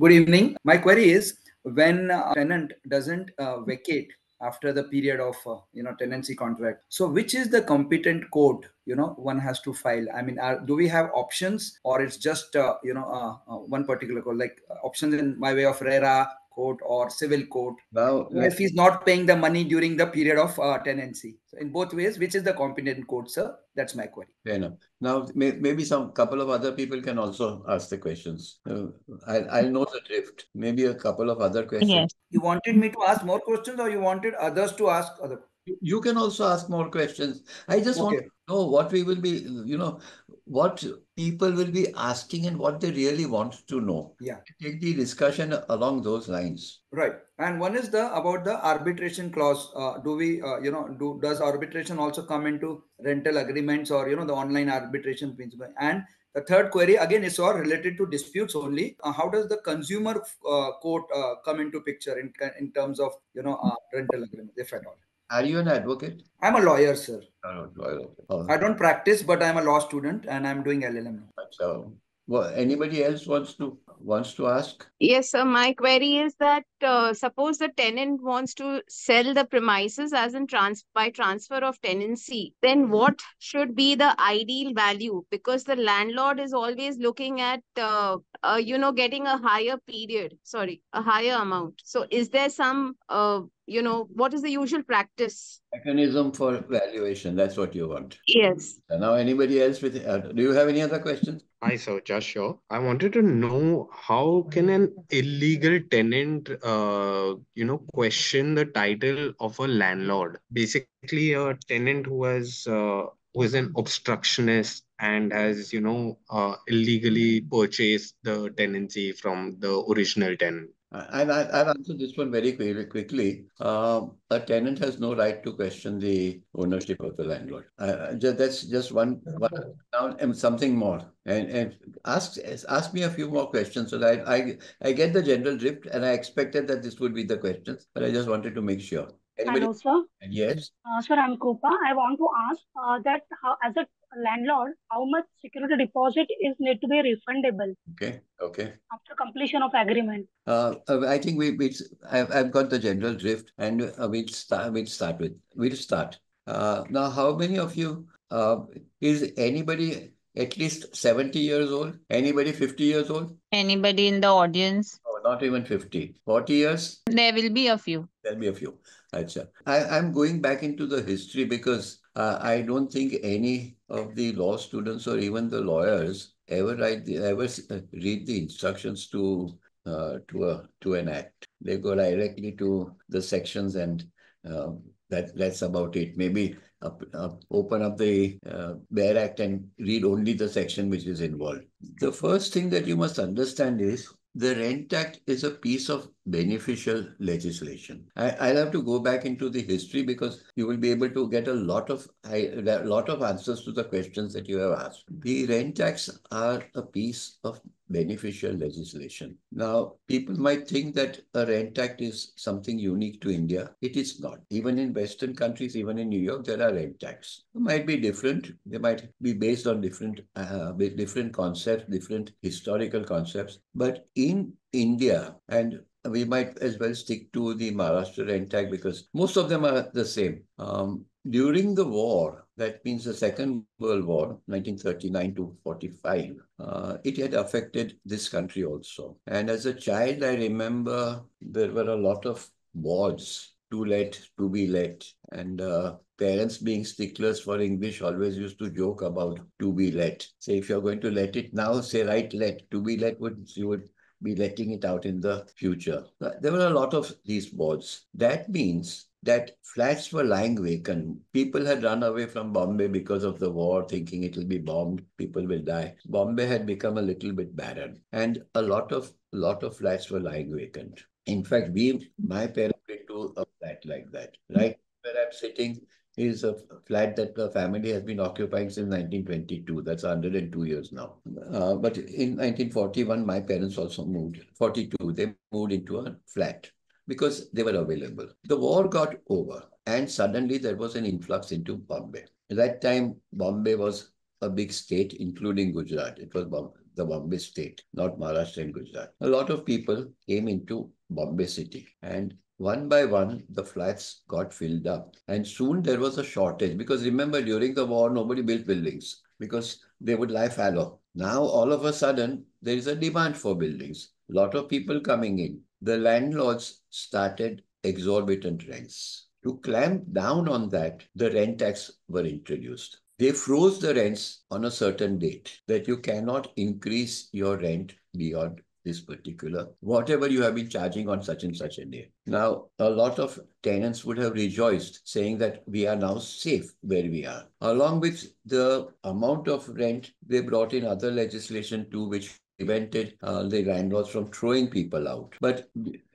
Good evening. My query is when a tenant doesn't uh, vacate after the period of uh, you know tenancy contract so which is the competent court you know one has to file i mean are, do we have options or it's just uh, you know uh, uh, one particular court like uh, options in my way of rera court or civil court Now, if he's not paying the money during the period of uh, tenancy so in both ways which is the competent court sir that's my query fair enough. Now, may, maybe some couple of other people can also ask the questions. Uh, I, I'll know the drift. Maybe a couple of other questions. Yes. you wanted me to ask more questions or you wanted others to ask other You- can also ask more questions. I just want to know what we will be, you know, what people will be asking and what they really want to know. Yeah. Take the discussion along those lines. Right, and one is the about the arbitration clause. Uh, do we, uh, you know, do does arbitration also come into rental agreements or you know the online arbitration principle? And the third query again is all related to disputes only. Uh, how does the consumer uh, court uh, come into picture in in terms of you know uh, rental agreement, if at all? Are you an advocate? I'm a lawyer, sir. Oh, lawyer. Oh, I don't practice, but I'm a law student and I'm doing LLM. So, well, anybody else wants to wants to ask? Yes, sir. My query is that uh, suppose the tenant wants to sell the premises as in trans by transfer of tenancy, then what should be the ideal value? Because the landlord is always looking at, uh, uh, you know, getting a higher period, sorry, a higher amount. So is there some, uh, you know, what is the usual practice? Mechanism for valuation. That's what you want. Yes. And now, anybody else with? Uh, do you have any other questions? Hi, sir, Josh here. I wanted to know how can an illegal tenant, uh, you know, question the title of a landlord? Basically, a tenant who has, uh, who is an obstructionist and has, you know, uh, illegally purchased the tenancy from the original tenant. I, I, I'll answer this one very quickly. Um, a tenant has no right to question the ownership of the landlord. Uh, that's just one, one and something more. And and ask ask me a few more questions so that I, I I get the general drift, and I expected that this would be the questions, but I just wanted to make sure. Anybody? Hello, sir. Yes. Uh, sir, I'm Krupa. I want to ask uh, that how, as a landlord, how much security deposit is need to be refundable Okay. Okay. after completion of agreement? Uh, uh, I think we we I've I've got the general drift, and uh, we'll start we'll start with we'll start. Uh, now, how many of you uh, is anybody at least seventy years old? Anybody fifty years old? Anybody in the audience? Not even fifty. Forty years? There will be a few. There'll be a few. Acha. I I'm going back into the history because uh, I don't think any of the law students or even the lawyers ever write the ever uh, read the instructions to uh, to a to an act. They go directly to the sections and um, that that's about it. Maybe up, up, open up the uh, Bear Act and read only the section which is involved. The first thing that you must understand is the Rent Act is a piece of beneficial legislation. I, I'll have to go back into the history because you will be able to get a lot of a lot of answers to the questions that you have asked. The rent acts are a piece of beneficial legislation. Now, people might think that a rent act is something unique to India. It is not. Even in Western countries, even in New York, there are rent acts. They might be different. They might be based on different, uh, different concepts, different historical concepts. But in India, and we might as well stick to the Maharashtra act because most of them are the same. Um, during the war, that means the Second World War, 1939 to 45, uh, it had affected this country also. And as a child, I remember there were a lot of wards to let, to be let. And uh, parents being sticklers for English always used to joke about to be let. Say, if you're going to let it now, say right let. To be let would, you would be letting it out in the future. Uh, there were a lot of these boards. That means that flats were lying vacant. People had run away from Bombay because of the war, thinking it will be bombed, people will die. Bombay had become a little bit barren, and a lot of lot of flats were lying vacant. In fact, we, my parents, went to a flat like that. Right where I'm sitting is a flat that the family has been occupying since 1922. That's 102 years now. Uh, but in 1941, my parents also moved. 42, they moved into a flat because they were available. The war got over and suddenly there was an influx into Bombay. At that time, Bombay was a big state, including Gujarat. It was the Bombay state, not Maharashtra and Gujarat. A lot of people came into Bombay city and one by one, the flats got filled up. And soon there was a shortage because remember, during the war, nobody built buildings because they would lie fallow. Now, all of a sudden, there is a demand for buildings. A lot of people coming in. The landlords started exorbitant rents. To clamp down on that, the rent acts were introduced. They froze the rents on a certain date that you cannot increase your rent beyond this particular, whatever you have been charging on such and such a day. Now, a lot of tenants would have rejoiced, saying that we are now safe where we are. Along with the amount of rent, they brought in other legislation too, which prevented uh, the landlords from throwing people out. But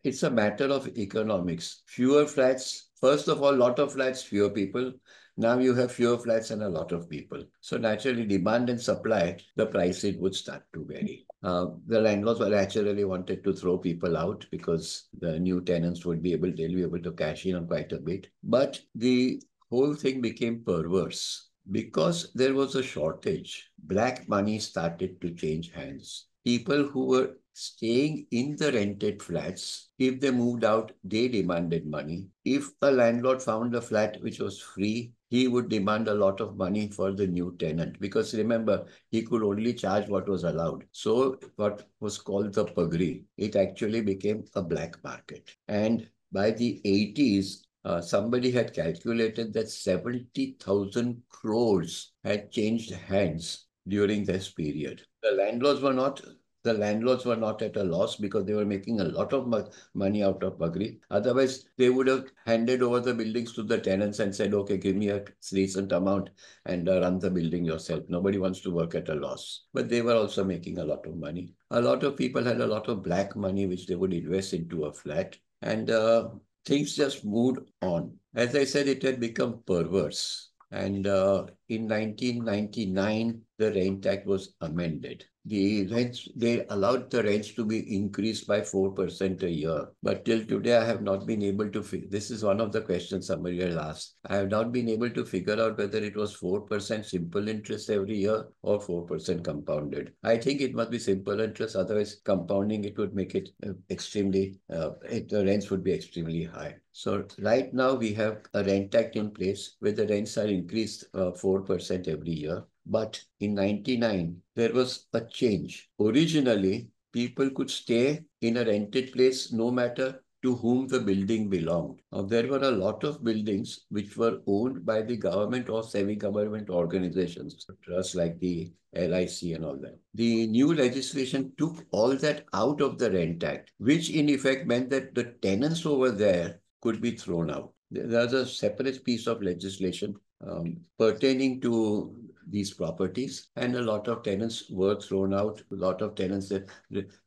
it's a matter of economics. Fewer flats, first of all, lot of flats, fewer people. Now you have fewer flats and a lot of people. So naturally, demand and supply, the price it would start to vary. Uh, the landlords were naturally wanted to throw people out because the new tenants would be able, they'll be able to cash in on quite a bit. But the whole thing became perverse because there was a shortage. Black money started to change hands. People who were staying in the rented flats, if they moved out, they demanded money. If a landlord found a flat which was free, he would demand a lot of money for the new tenant because remember, he could only charge what was allowed. So what was called the pagri, it actually became a black market. And by the 80s, uh, somebody had calculated that 70,000 crores had changed hands during this period. The landlords were not the landlords were not at a loss because they were making a lot of money out of Pagri. Otherwise, they would have handed over the buildings to the tenants and said, okay, give me a decent amount and uh, run the building yourself. Nobody wants to work at a loss. But they were also making a lot of money. A lot of people had a lot of black money which they would invest into a flat. And uh, things just moved on. As I said, it had become perverse. And uh, in 1999, the Rent Act was amended the rents, they allowed the rents to be increased by 4% a year. But till today, I have not been able to, this is one of the questions somebody has asked. I have not been able to figure out whether it was 4% simple interest every year or 4% compounded. I think it must be simple interest, otherwise compounding it would make it uh, extremely, uh, it, the rents would be extremely high. So right now we have a rent act in place where the rents are increased uh, 4% every year. But in 99, there was a change. Originally, people could stay in a rented place no matter to whom the building belonged. Now, there were a lot of buildings which were owned by the government or semi-government organizations, trusts like the LIC and all that. The new legislation took all that out of the Rent Act, which in effect meant that the tenants over there could be thrown out. There's a separate piece of legislation um, pertaining to these properties. And a lot of tenants were thrown out. A lot of tenants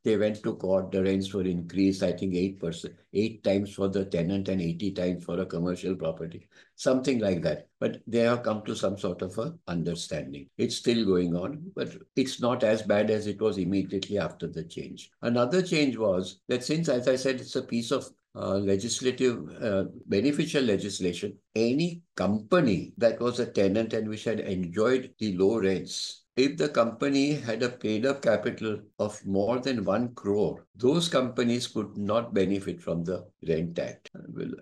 they went to court. The rents were increased i think 8% 8 times for the tenant and 80 times for a commercial property. Something like that. But they have come to some sort of a understanding. It's still going on but it's not as bad as it was immediately after the change. Another change was that since as i said it's a piece of uh, legislative uh, beneficial legislation, any company that was a tenant and which had enjoyed the low rents, if the company had a paid up capital of more than one crore, those companies could not benefit from the Rent Act.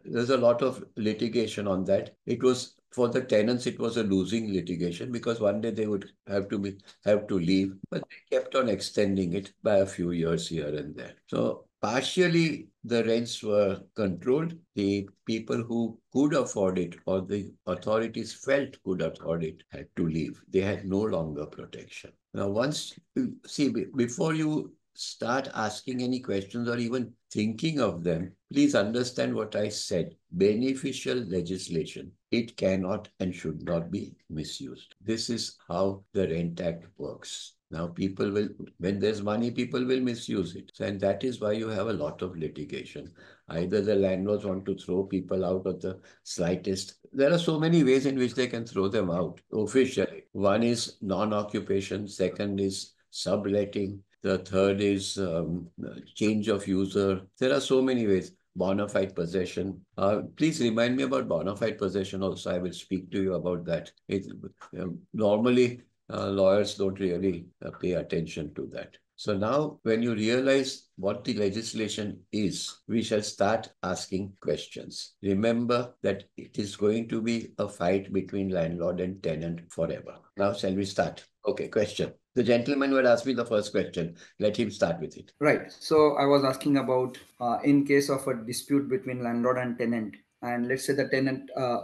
There's a lot of litigation on that. It was for the tenants, it was a losing litigation because one day they would have to be have to leave, but they kept on extending it by a few years here and there. So partially the rents were controlled. The people who could afford it or the authorities felt could afford it had to leave. They had no longer protection. Now, once, see, before you start asking any questions or even thinking of them, please understand what I said. Beneficial legislation. It cannot and should not be misused. This is how the Rent Act works. Now people will, when there's money, people will misuse it. And that is why you have a lot of litigation. Either the landlords want to throw people out of the slightest. There are so many ways in which they can throw them out officially. One is non-occupation. Second is subletting. The third is um, change of user. There are so many ways bona fide possession. Uh, please remind me about bona fide possession also. I will speak to you about that. It, um, normally, uh, lawyers don't really uh, pay attention to that. So now, when you realize what the legislation is, we shall start asking questions. Remember that it is going to be a fight between landlord and tenant forever. Now, shall we start? Okay, question. The gentleman who had asked me the first question, let him start with it. Right. So I was asking about uh, in case of a dispute between landlord and tenant, and let's say the tenant uh,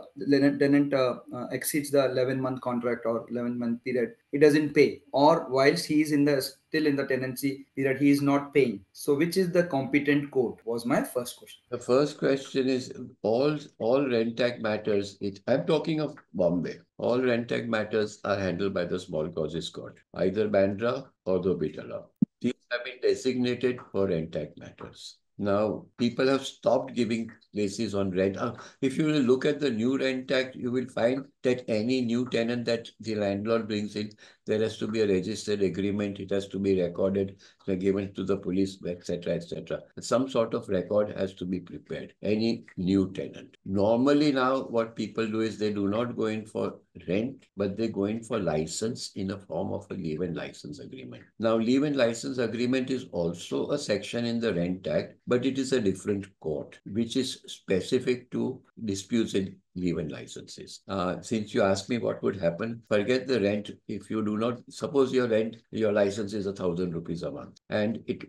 tenant uh, uh, exceeds the 11 month contract or 11 month period he doesn't pay or whilst he is in the still in the tenancy period he is not paying so which is the competent court was my first question The first question is all all rent act matters. It I'm talking of Bombay. All rent act matters are handled by the small causes court, either Bandra or the Bitala. These have been designated for rent act matters. Now, people have stopped giving places on rent. Uh, if you look at the new rent act, you will find that any new tenant that the landlord brings in, there has to be a registered agreement. It has to be recorded, given to the police, etc., etc. Some sort of record has to be prepared. Any new tenant. Normally now, what people do is they do not go in for rent, but they go in for license in a form of a leave-in license agreement. Now, leave-in license agreement is also a section in the Rent Act, but it is a different court, which is specific to disputes in leave-in licenses. Uh, since you asked me what would happen, forget the rent. If you do not, suppose your rent, your license is a thousand rupees a month, and it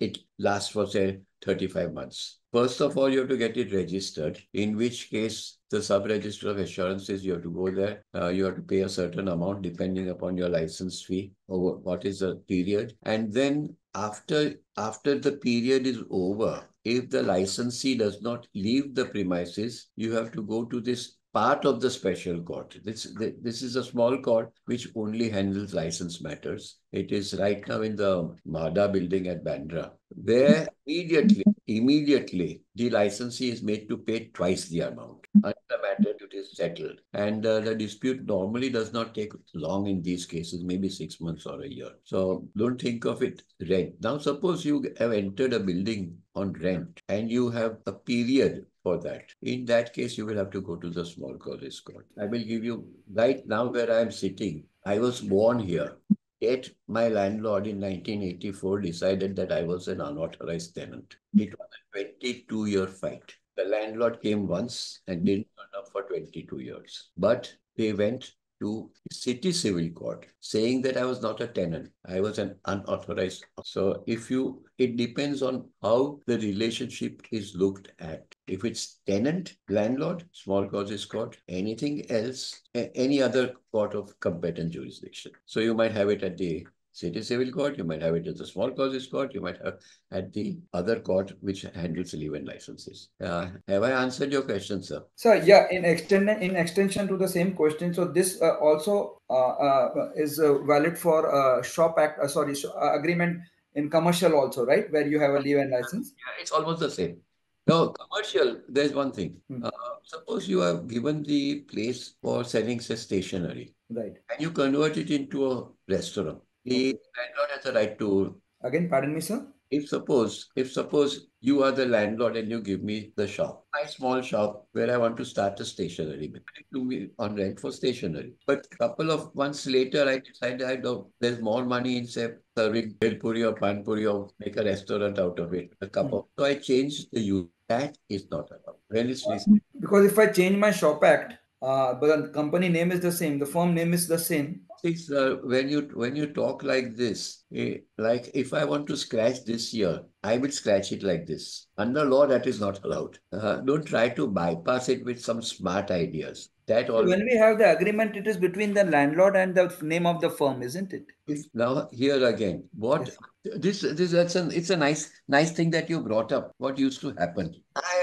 it lasts for say 35 months. First of all, you have to get it registered, in which case the sub-registrar of assurances, you have to go there. Uh, you have to pay a certain amount depending upon your license fee or what is the period. And then after, after the period is over, if the licensee does not leave the premises, you have to go to this part of the special court. This, this is a small court which only handles license matters. It is right now in the MHADA building at Bandra, where immediately, immediately, the licensee is made to pay twice the amount. And the matter it is settled. And uh, the dispute normally does not take long in these cases, maybe six months or a year. So don't think of it rent. Now, suppose you have entered a building on rent and you have a period for that. In that case, you will have to go to the small causes court. I will give you right now where I am sitting. I was born here. Yet my landlord in 1984 decided that I was an unauthorized tenant. It was a 22 year fight. The landlord came once and didn't turn up for 22 years. But they went to city civil court saying that I was not a tenant. I was an unauthorized. So if you, it depends on how the relationship is looked at. If it's tenant, landlord, small causes court, anything else, any other court of competent jurisdiction. So you might have it at the city civil court, you might have it at the small causes court, you might have at the other court which handles leave-in licenses. Uh, have I answered your question, sir? So yeah, in extend in extension to the same question, so this uh, also uh, uh is uh, valid for uh, shop act, sorry, agreement in commercial also, right? Where you have a leave-in license. Yeah, it's almost the same. No, commercial, there's one thing. Hmm. suppose you have given the place for selling say stationery. Right. And you convert it into a restaurant the landlord has a right to. Again, pardon me, sir. If suppose, if suppose you are the landlord and you give me the shop, my small shop where I want to start a stationery, to me on rent for stationery. But a couple of months later, I decided I don't. There's more money in say serving bhelpuri or panpuri or make a restaurant out of it. A cup of. So I changed the use. That is not allowed. When it's because if I change my shop act, uh, but the company name is the same, the firm name is the same. Sir, when you when you talk like this, eh, like if I want to scratch this year, I will scratch it like this. Under law, that is not allowed. Uh, don't try to bypass it with some smart ideas. That all. When we have the agreement, it is between the landlord and the name of the firm, isn't it? If, now here again, what yes this this that's an it's a nice nice thing that you brought up what used to happen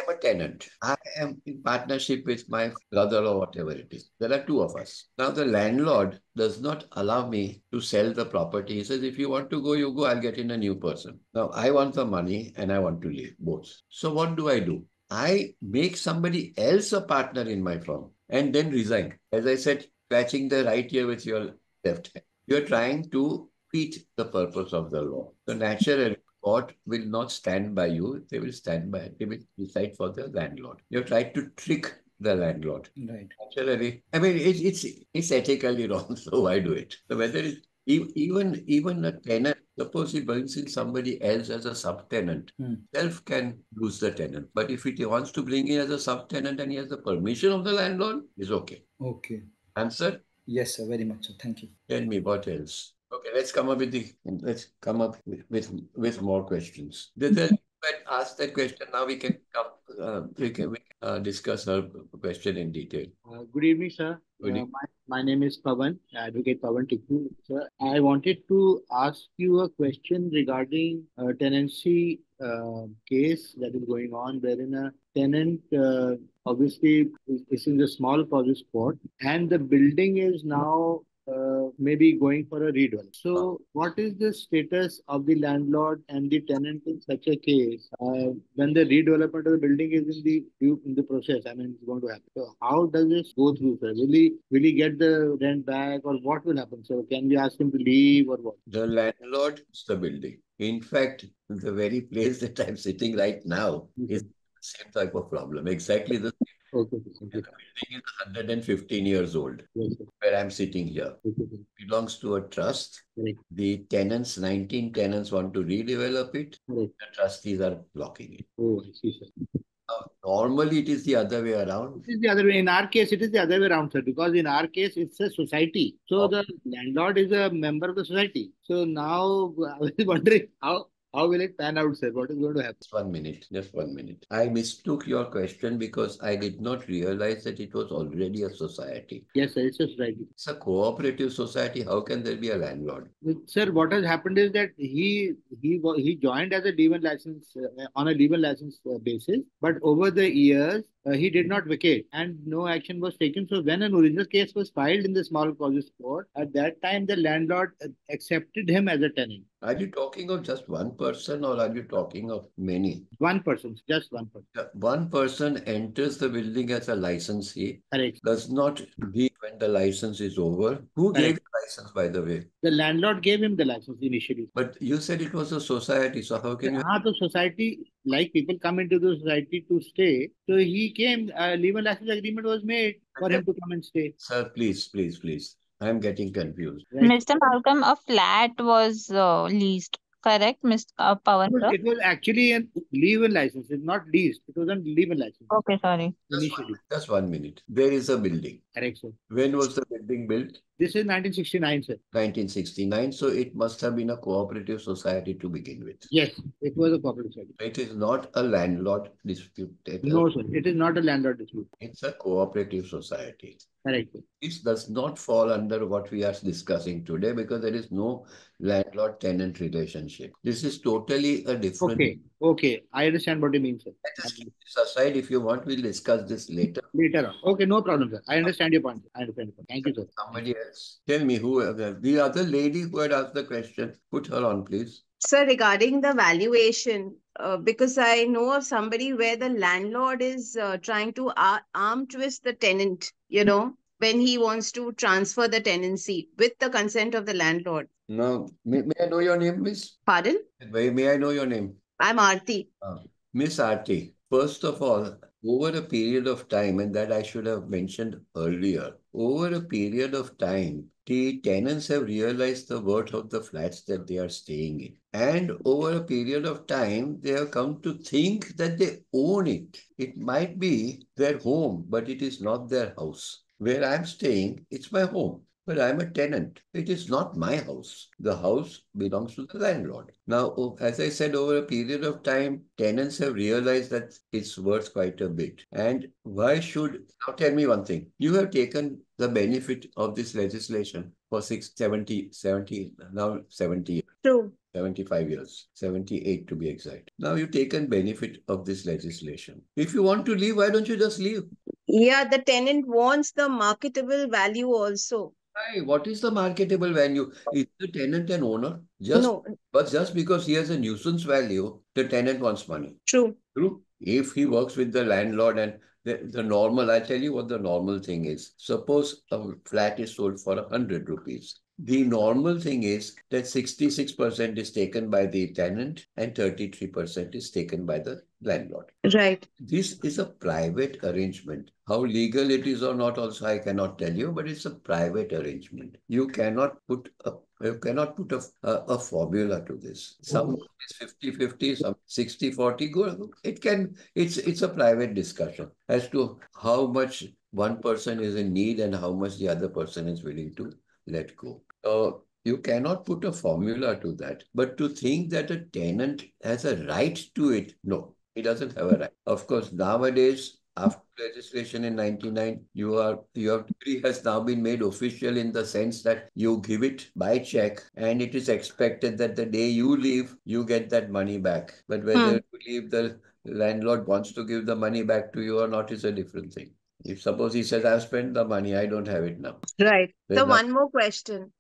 am a tenant. I am in partnership with my brother or whatever it is. There are two of us. Now the landlord does not allow me to sell the property. He says if you want to go you go. I'll get in a new person. Now i want the money and i want to leave both. So what do i do? I make somebody else a partner in my firm and then resign. As i said scratching the right ear with your left hand. You're trying to defeat the purpose of the law. So, natural court will not stand by you. They will stand by, they will decide for the landlord. You tried to trick the landlord. Right. Naturally, I mean, it's it's it's ethically wrong, so why do it? So whether it e- even even a tenant, suppose he brings in somebody else as a subtenant, Hmm. self can lose the tenant. But if he wants to bring in as a subtenant and he has the permission of the landlord, is okay. Okay. Answer? Yes, sir. Very much so. Thank you. Tell me what else. Okay, let's come up with the let's come up with with, with more questions. The, the, but ask that question now. We can come. Uh, we can we can, uh, discuss her question in detail. Uh, Good evening, sir. Good Uh, evening. My, my name is Pavan, Advocate Pavan Tikku. Sir, I wanted to ask you a question regarding a tenancy uh, case that is going on wherein a tenant uh, obviously is, is in the small causes court and the building is now uh, maybe going for a redevelop. So, what is the status of the landlord and the tenant in such a case uh, when the redevelopment of the building is in the in the process? I mean, it's going to happen. So, how does this go through, sir? Will he will he get the rent back, or what will happen? So, can we ask him to leave, or what? The landlord is the building. In fact, the very place that I'm sitting right now is the same type of problem. Exactly the Okay, sir. the building is 115 years old. yes. Where I'm sitting here Okay, belongs to a trust. Correct. The tenants, 19 tenants, want to redevelop it. Correct. The trustees are blocking it. Oh, I see, sir. Now, normally, it is the other way around. It is the other way. In our case, it is the other way around, sir, because in our case, it's a society. So oh. the landlord is a member of the society. So now I was wondering how how will it pan out, sir? What is going to happen? Just one minute, just one minute. I mistook your question because I did not realize that it was already a society. Yes, sir, it's a society. It's a cooperative society. How can there be a landlord? Sir, what has happened is that he he he joined as a D1 license uh, on a D1 license uh, basis, but over the years uh, he did not vacate and no action was taken. So when an original case was filed in the small causes court, at that time the landlord uh, accepted him as a tenant. Are you talking of just one person or are you talking of many? One person, just one person. One person enters the building as a licensee, Correct. does not leave when the license is over. Who gave the license, by the way? The landlord gave him the license initially. But you said it was a society, so how can you? हाँ तो society like people come into the society to stay. So he came. Uh, leave and license agreement was made for him to come and stay. Sir, please, please, please. I'm getting confused. Right. Mr. Malcolm, a flat was uh, leased, correct, Mr. Uh, Pawan It was, it was actually a leave-in license. It's not leased. It was a leave-in license Okay, sorry. Just initially. one, just one minute. There is a building. Correct, sir. When was the building built? This is 1969, sir. 1969. So it must have been a cooperative society to begin with. Yes, it was a cooperative society. It is not a landlord dispute. No, sir. It is not a landlord dispute. It's a cooperative society. Correct, sir. This does not fall under what we are discussing today because there is no landlord tenant relationship. This is totally a different. Okay, okay. I understand what you mean, sir. Let us keep this aside. If you want, we'll discuss this later. Later on. Okay, no problem, sir. I understand your point. I understand your point. Thank you, sir. Somebody else. Tell me who the other lady who had asked the question. Put her on, please. So regarding the valuation, uh, because I know of somebody where the landlord is uh, trying to ar- arm twist the tenant, you know, when he wants to transfer the tenancy with the consent of the landlord. Now, may, may I know your name, Miss? Pardon? May, may I know your name? I'm Aarti. Uh, Miss Aarti, first of all, over a period of time, and that I should have mentioned earlier, over a period of time, the tenants have realized the worth of the flats that they are staying in. And over a period of time, they have come to think that they own it. It might be their home, but it is not their house. Where I'm staying, it's my home. But I'm a tenant. It is not my house. The house belongs to the landlord. Now, oh, as I said, over a period of time, tenants have realized that it's worth quite a bit. And why should, now tell me one thing. You have taken the benefit of this legislation for six, 70, 70, now 70 years. True. 75 years, 78 to be exact. Now you've taken benefit of this legislation. If you want to leave, why don't you just leave? Yeah, the tenant wants the marketable value also. Why? What is the marketable value? Is the tenant an owner? Just No, but just because he has a nuisance value, the tenant wants money. true. True. If he works with the landlord and the, the normal, I'll tell you what the normal thing is. Suppose a flat is sold for a hundred rupees. The normal thing is that 66% is taken by the tenant and 33% is taken by the landlord. Right. This is a private arrangement. How legal it is or not also I cannot tell you, but it's a private arrangement. You cannot put a you cannot put a, a, a formula to this. Some mm-hmm. is 50-50, some 60-40. Go, it can it's it's a private discussion as to how much one person is in need and how much the other person is willing to let go. So you cannot put a formula to that. But to think that a tenant has a right to it, no, he doesn't have a right. Of course, nowadays, after legislation in 99, you are you have has now been made official in the sense that you give it by check and it is expected that the day you leave, you get that money back. But whether Hmm. you leave the landlord wants to give the money back to you or not is a different thing. If suppose he says, I've spent the money, I don't have it now. Right. There's So one more question.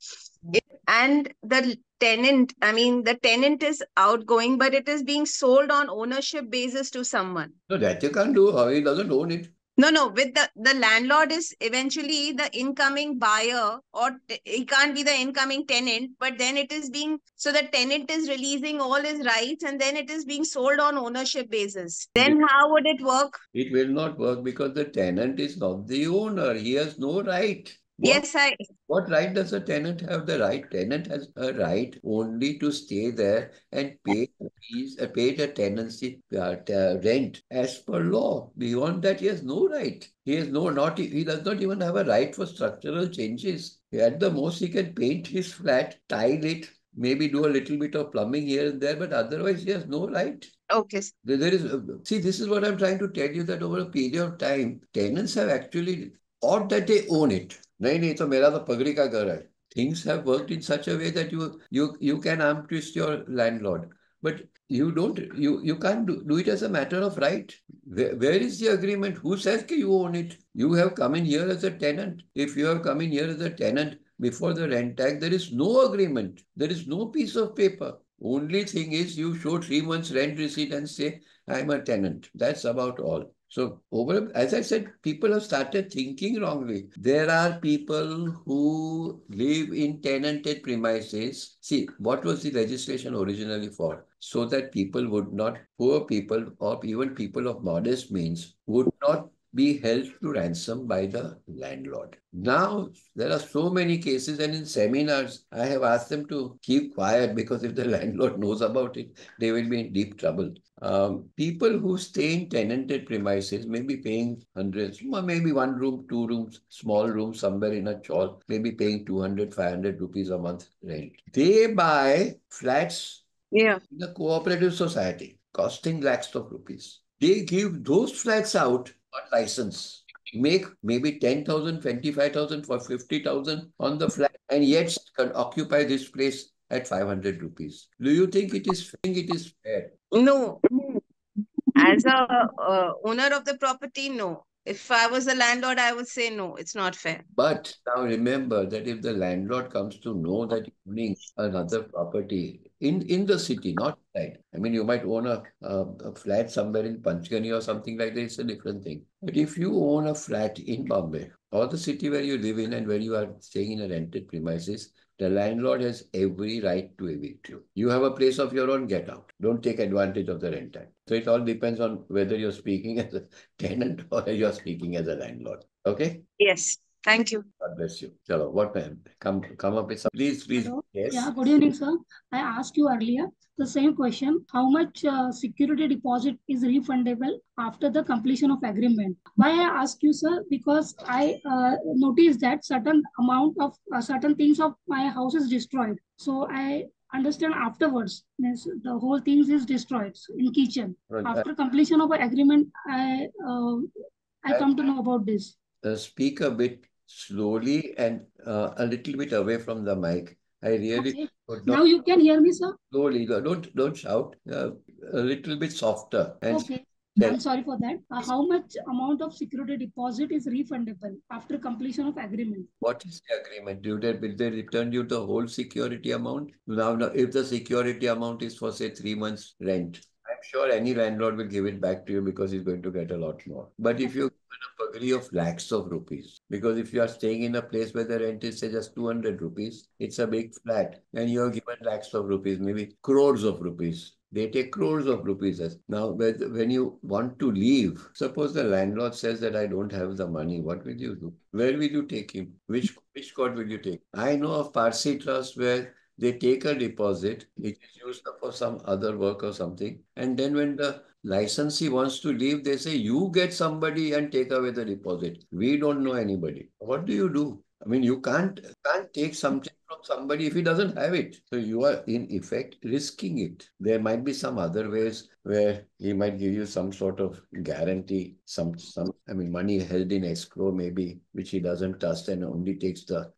If- And the tenant, I mean, the tenant is outgoing, but it is being sold on ownership basis to someone. No, that you can't do. How he doesn't own it. No, no, with the, the landlord is eventually the incoming buyer or t- he can't be the incoming tenant, but then it is being, so the tenant is releasing all his rights and then it is being sold on ownership basis. Then how would it work? It will not work because the tenant is not the owner. He has no right. What, Yes, I, what right does a tenant have? The right tenant has a right only to stay there and pay the fees, uh, pay the tenancy uh, rent as per law. Beyond that, he has no right. He has no not. He does not even have a right for structural changes. At the most, he can paint his flat, tile it, maybe do a little bit of plumbing here and there, but otherwise, he has no right. okay. There there is, uh, see, this is what I'm trying to tell you that over a period of time, tenants have actually, or that they own it. नहीं नहीं तो मेरा तो पगड़ी का घर है। Things have worked in such a way that you you you can arm twist your landlord. But you don't you you can't do, it as a matter of right. Where, where is the agreement? Who says you own it? You have come in here as a tenant. If you have come in here as a tenant before the rent act there is no agreement. There is no piece of paper. Only thing is you show three months rent receipt and say i'm a tenant. That's about all. So over, as I said, people have started thinking wrongly. There are people who live in tenanted premises. See, what was the legislation originally for? So that people would not, poor people or even people of modest means would not be held to ransom by the landlord. Now, there are so many cases, and in seminars, I have asked them to keep quiet because if the landlord knows about it, they will be in deep trouble. Um, people who stay in tenanted premises may be paying hundreds, maybe one room, two rooms, small room somewhere in a chawl, maybe paying 200, 500 rupees a month rent. They buy flats Yeah. in a cooperative society costing lakhs of rupees. They give those flats out license. Make maybe 10,000, 25,000 for 50,000 on the flat and yet can occupy this place at 500 rupees. Do you think it is think it is fair? No. As a uh, owner of the property, no. If I was a landlord, I would say no, it's not fair. But now remember that if the landlord comes to know that you're owning another property in, in the city, not right. I mean, you might own a, a, a flat somewhere in Panchgani or something like that, it's a different thing. But if you own a flat in Bombay or the city where you live in and where you are staying in a rented premises, the landlord has every right to evict you. You have a place of your own, get out. Don't take advantage of the rent time. So it all depends on whether you're speaking as a tenant or you're speaking as a landlord. Okay? Yes. Thank you. God bless you. Chalo, what ma'am? Come come up with some. Please, please. Hello. Yes. Yeah, good evening, sir. I asked you earlier the same question. How much uh, security deposit is refundable after the completion of agreement? Why I ask you, sir? Because I uh, noticed that certain amount of uh, certain things of my house is destroyed. So I understand afterwards, means the whole things is destroyed in kitchen. Right, After completion of agreement, I uh, I come to know about this. uh, speak a bit slowly and uh, a little bit away from the mic. I really Okay. could Now you can hear me, sir. slowly. Don't don't shout. Uh, a little bit softer and Okay. tell- I'm sorry for that. Uh, how much amount of security deposit is refundable after completion of agreement? What is the agreement? Do they will they return you the whole security amount? Now, now if the security amount is for say three months rent, I'm sure any landlord will give it back to you because he's going to get a lot more. But if you're given a pagri of lakhs of rupees, because if you are staying in a place where the rent is say just 200 rupees, it's a big flat, and you're given lakhs of rupees, maybe crores of rupees. They take crores of rupees. Now, when you want to leave, suppose the landlord says that I don't have the money, what will you do? Where will you take him? Which which court will you take? I know of Parsi Trust where they take a deposit, which is used for some other work or something, and then when the licensee wants to leave, they say, you get somebody and take away the deposit. We don't know anybody. What do you do? I mean, you can't can't take something from somebody if he doesn't have it. So you are in effect risking it. There might be some other ways where he might give you some sort of guarantee, some some I mean money held in escrow maybe, which he doesn't trust and only takes the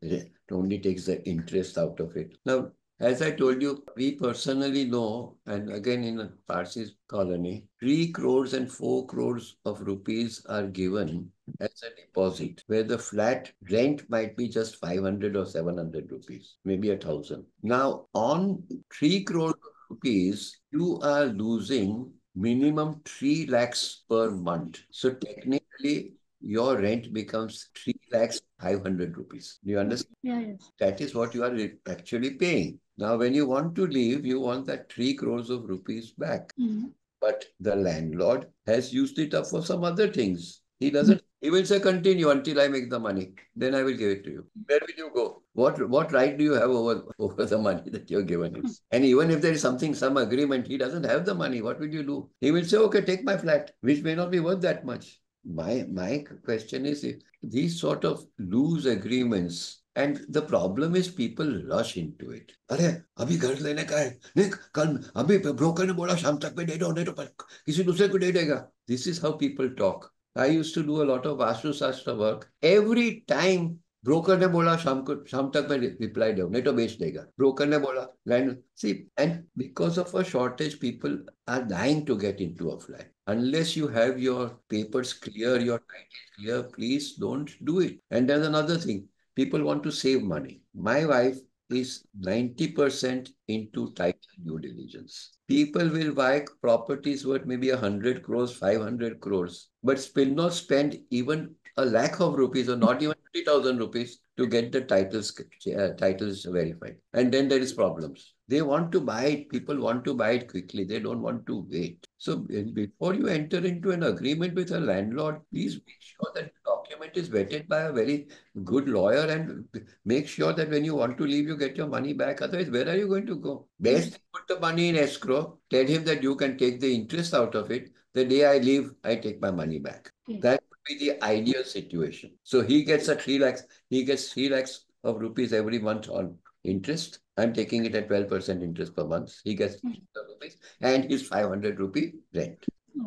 only takes the interest out of it. Now as I told you, we personally know, and again in a Parsi colony, 3 crores and 4 crores of rupees are given as a deposit, where the flat rent might be just 500 or 700 rupees, maybe a thousand. Now, on 3 crores rupees, you are losing minimum 3 lakhs per month. So technically, your rent becomes 3 lakhs 500 rupees. Do you understand? Yeah, yes. That is what you are actually paying. Now, when you want to leave, you want that 3 crores of rupees back. Mhm. But the landlord has used it up for some other things. He doesn't, he will say, continue until I make the money. Then I will give it to you. Where will you go? What what right do you have over, over the money that you're given him? And even if there is something, some agreement, he doesn't have the money. What will you do? He will say, okay, take my flat, which may not be worth that much. My my question is if these sort of loose agreements and the problem is people rush into it. अरे अभी घर लेने का है नहीं कल अभी broker ने बोला शाम तक में दे दो नहीं तो पर किसी दूसरे को दे देगा. This is how people talk. I used to do a lot of Vastu Shastra work. Every time broker ने बोला शाम को शाम तक में रिप्लाई दो नहीं तो बेच देगा ब्रोकर ने बोला land C and because of a shortage people are dying to get into a flat unless you have your papers clear your title clear please don't do it and there's another thing people want to save money my wife is 90% into title due diligence. People will buy properties worth maybe 100 crores, 500 crores, but will not spend even a lakh of rupees or not even 50,000 rupees to get the titles uh, titles verified. And then there is problems. They want to buy it. People want to buy it quickly. They don't want to wait. So before you enter into an agreement with a landlord, please make sure that document is vetted by a very good lawyer and make sure that when you want to leave, you get your money back. Otherwise, where are you going to go? Best put the money in escrow. Tell him that you can take the interest out of it. The day I leave, I take my money back. Okay. That would be the ideal situation. So he gets a three lakhs. He gets three lakhs of rupees every month on interest. I'm taking it at 12% interest per month. He gets hmm. rupees and his 500 rupee rent.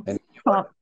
And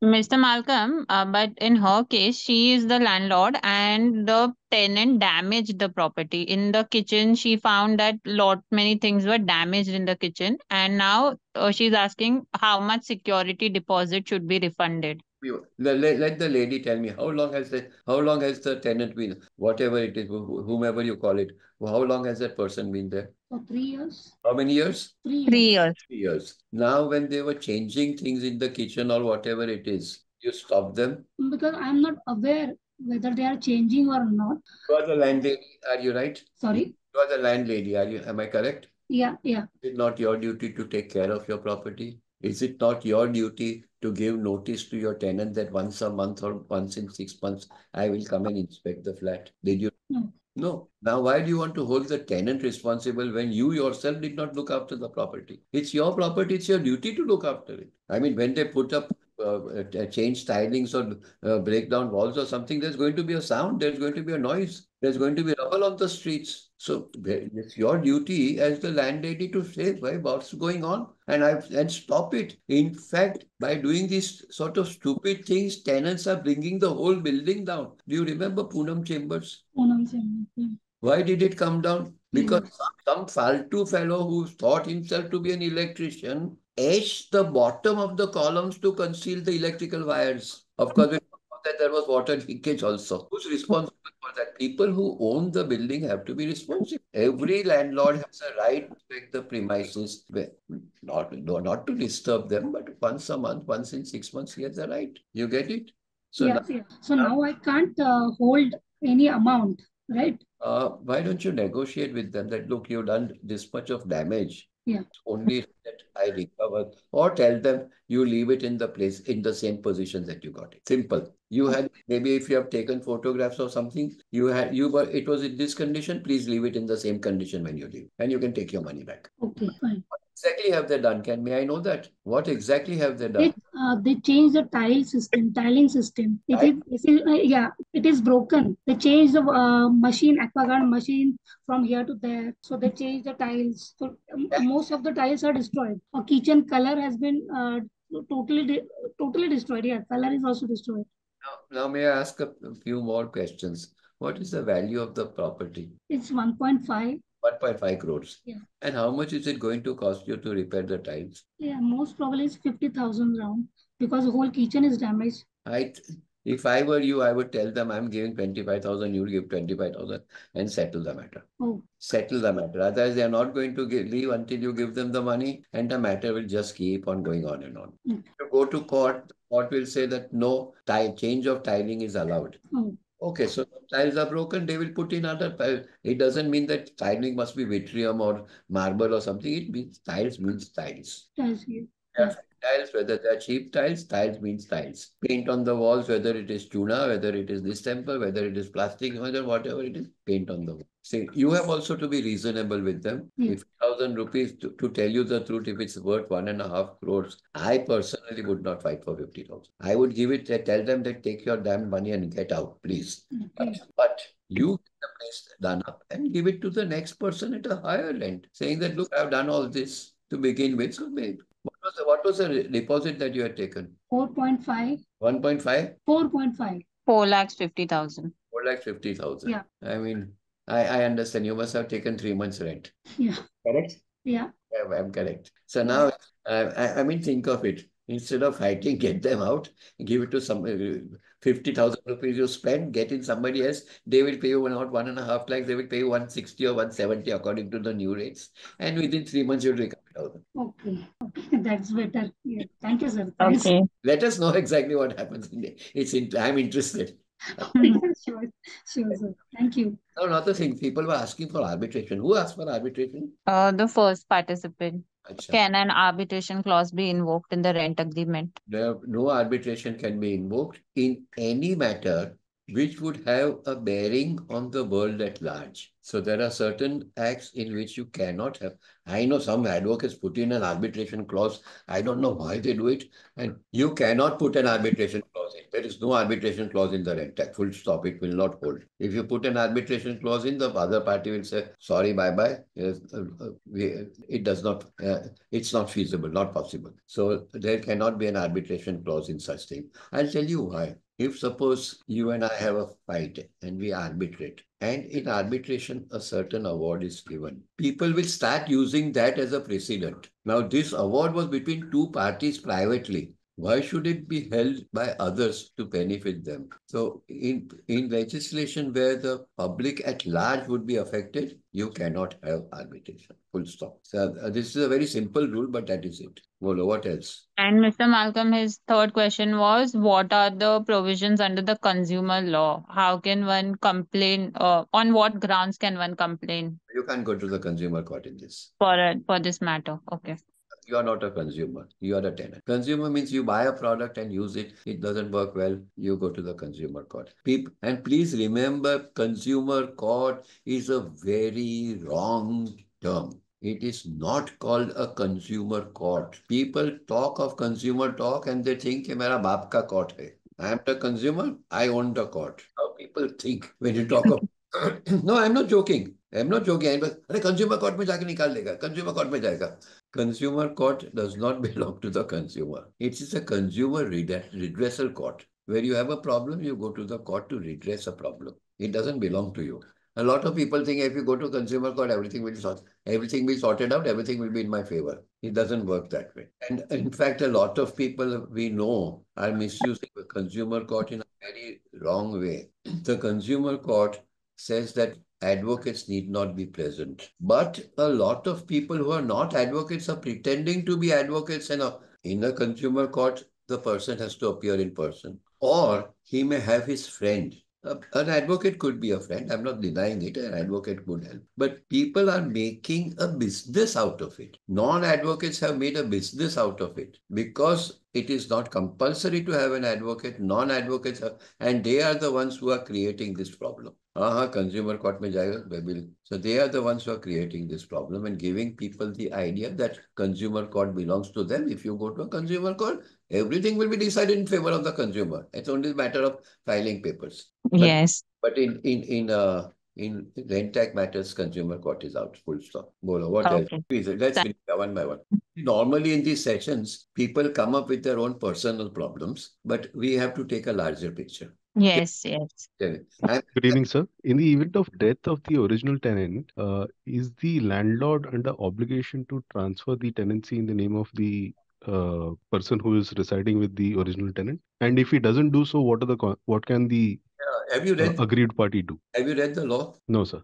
Mr. Malcolm, uh, but in her case, she is the landlord and the tenant damaged the property. In the kitchen, she found that lot many things were damaged in the kitchen, and now uh, she's asking how much security deposit should be refunded. We- let, let, let the lady tell me how long has the how long has the tenant been whatever it is whomever you call it how long has that person been there For three years. how many years Three Three years. years. Three years now when they were changing things in the kitchen or whatever it is you stop them Because I'm not aware whether they are changing or not. you are the landlady are you right Sorry. you are the landlady are you am i correct Yeah, yeah. Is not your duty to take care of your property? Is it not your duty to give notice to your tenant that once a month or once in six months, I will come and inspect the flat? Did you? No. No. Now, why do you want to hold the tenant responsible when you yourself did not look after the property? It's your property. It's your duty to look after it. I mean, when they put up uh, uh, change tilings or uh, break down walls or something, there's going to be a sound. There's going to be a noise. There's going to be rubble on the streets. So it's your duty as the landlady to say, why what's going on? And I and stop it. In fact, by doing these sort of stupid things, tenants are bringing the whole building down. Do you remember Poonam Chambers? Poonam Chambers, yeah. Why did it come down? Because some, some faltu fellow who thought himself to be an electrician etched the bottom of the columns to conceal the electrical wires. Of course, we about that there was water leakage also. Who's responsible for that? People who own the building have to be responsible. Every landlord has a right to check the premises, not, no, not to disturb them, but once a month, once in six months, he has a right. You get it? So yeah, now, yeah. So now I can't uh, hold any amount, right? Uh, why don't you negotiate with them that look, you've done this much of damage. Yeah. Only that I recover, or tell them you leave it in the place in the same position that you got it. Simple. You had maybe if you have taken photographs or something, you had you were it was in this condition. Please leave it in the same condition when you leave, and you can take your money back. Okay, fine exactly have they done? Can may I know that? What exactly have they done? It, uh, they changed the tile system, tiling system. It is, it is uh, yeah, it is broken. They changed the uh, machine, AquaGuard machine from here to there. So they changed the tiles. So um, most of the tiles are destroyed. A kitchen color has been uh, totally, totally destroyed. Yeah, color is also destroyed. Now, now may I ask a, a few more questions? What is the value of the property? It's 1.5 1.5 crores. Yeah. And how much is it going to cost you to repair the tiles? Yeah, most probably it's 50,000 round because the whole kitchen is damaged. I, if I were you, I would tell them I'm giving 25,000, you'll give 25,000 and settle the matter. Oh. Settle the matter. Otherwise, they're not going to give, leave until you give them the money and the matter will just keep on going on and on. Mm. You go to court, court will say that no change of tiling is allowed. Oh. Okay, so tiles are broken, they will put in other tiles. It doesn't mean that tiling must be vitrium or marble or something. It means tiles means tiles. Tiles, yeah. Tiles, whether they're cheap tiles, tiles means tiles. Paint on the walls, whether it is tuna, whether it is distemper, whether it is plastic, whether whatever it is, paint on the wall. See, you have also to be reasonable with them. Yeah. If thousand rupees to, to tell you the truth, if it's worth one and a half crores, I personally would not fight for fifty thousand. I would give it. Tell them that take your damn money and get out, please. Okay. But, but you get the place done up and give it to the next person at a higher rent, saying that look, I've done all this to begin with. So maybe was the, what was the deposit that you had taken? 4.5. 1.5? 4.5. 4 lakhs 50,000. 4 lakhs 50,000. Yeah. I mean, I, I understand. You must have taken three months rent. Yeah. Correct? Yeah. yeah I'm correct. So now, uh, I, I mean, think of it. Instead of fighting, get them out, give it to some 50,000 rupees you spend, get in somebody else. They will pay you not one and a half lakhs, they will pay you 160 or 170 according to the new rates. And within three months, you'll recover it. Okay. Okay. That's better. Yeah. Thank you, sir. Thanks. Okay. Let us know exactly what happens. It's in, I'm interested. sure. Sure, sir. Thank you. Now, another thing, people were asking for arbitration. Who asked for arbitration? Uh, the first participant. Achha. Can an arbitration clause be invoked in the rent agreement? There, no arbitration can be invoked in any matter which would have a bearing on the world at large. So there are certain acts in which you cannot have. I know some advocates put in an arbitration clause. I don't know why they do it. And you cannot put an arbitration clause in. There is no arbitration clause in the rent act. Full stop. It will not hold. If you put an arbitration clause in, the other party will say, sorry, bye-bye. Uh, uh, we, it does not, uh, it's not feasible, not possible. So there cannot be an arbitration clause in such thing. I'll tell you why. If suppose you and I have a fight and we arbitrate, and in arbitration a certain award is given, people will start using that as a precedent. Now this award was between two parties privately. Why should it be held by others to benefit them? So in, in legislation where the public at large would be affected, you cannot have arbitration. Full stop. So uh, this is a very simple rule, but that is it. Well, what else? And Mr. Malcolm, his third question was, what are the provisions under the consumer law? How can one complain? Uh, on what grounds can one complain You can't go to the consumer court in this. for a, for this matter? Okay you are not a consumer. You are a tenant. Consumer means you buy a product and use it. It doesn't work well. You go to the consumer court. People, and please remember consumer court is a very wrong term. It is not called a consumer court. People talk of consumer talk and they think mera baap ka court hai. I am the consumer, I own the court. How people think when you talk of no, I'm not joking. I'm not joking. I'm like, अरे consumer court में जाके निकाल देगा. Consumer court में जाएगा. Consumer court does not belong to the consumer. It is a consumer redress- redressal court. Where you have a problem, you go to the court to redress a problem. It doesn't belong to you. A lot of people think if you go to consumer court, everything will sort, everything will sorted out, everything will be in my favor. It doesn't work that way. And in fact, a lot of people we know are misusing the consumer court in a very wrong way. The consumer court says that advocates need not be present. But a lot of people who are not advocates are pretending to be advocates and in a consumer court, the person has to appear in person. Or he may have his friend an advocate could be a friend. I'm not denying it. An advocate could help. But people are making a business out of it. Non advocates have made a business out of it because it is not compulsory to have an advocate. Non advocates and they are the ones who are creating this problem. Uh-huh, consumer court mein jayega, so they are the ones who are creating this problem and giving people the idea that consumer court belongs to them. If you go to a consumer court, everything will be decided in favor of the consumer. It's only a matter of filing papers. But, yes. But in in in uh in Rent Act matters, consumer court is out. Full stop. Bolo, what okay. else? Please, let's finish one by one. Normally in these sessions, people come up with their own personal problems, but we have to take a larger picture. Yes, yes. Good evening, sir. In the event of death of the original tenant, uh, is the landlord under obligation to transfer the tenancy in the name of the uh, person who is residing with the original tenant? And if he doesn't do so, what are the what can the have you read uh, agreed party do? Have you read the law? No, sir.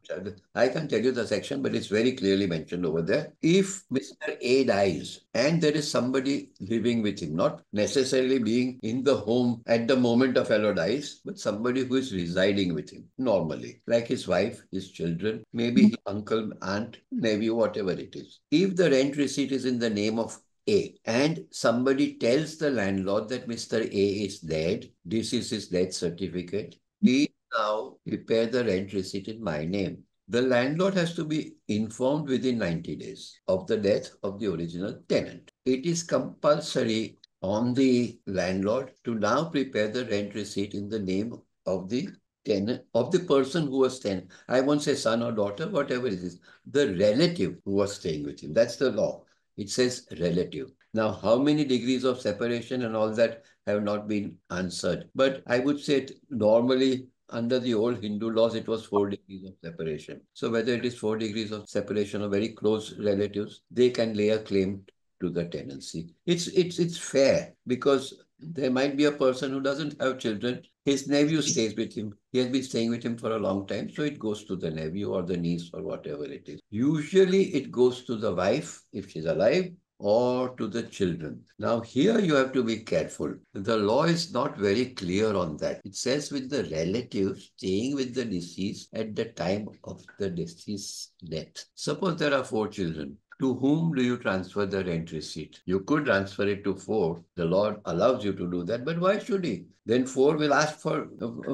I can tell you the section, but it's very clearly mentioned over there. If Mr. A dies and there is somebody living with him, not necessarily being in the home at the moment a fellow dies, but somebody who is residing with him normally, like his wife, his children, maybe his uncle, aunt, nephew, whatever it is. If the rent receipt is in the name of a. And somebody tells the landlord that Mr. A is dead. This is his death certificate. Please now prepare the rent receipt in my name. The landlord has to be informed within 90 days of the death of the original tenant. It is compulsory on the landlord to now prepare the rent receipt in the name of the tenant, of the person who was staying. I won't say son or daughter, whatever it is, the relative who was staying with him. That's the law. It says relative. Now, how many degrees of separation and all that have not been answered. But I would say normally under the old Hindu laws, it was four degrees of separation. So whether it is four degrees of separation or very close relatives, they can lay a claim to the tenancy. It's it's it's fair because there might be a person who doesn't have children. His nephew stays with him. He has been staying with him for a long time. So it goes to the nephew or the niece or whatever it is. Usually it goes to the wife if she's alive or to the children. Now, here you have to be careful. The law is not very clear on that. It says with the relatives staying with the deceased at the time of the deceased death. Suppose there are four children. To whom do you transfer the rent receipt? You could transfer it to four. The Lord allows you to do that, but why should he? Then four will ask for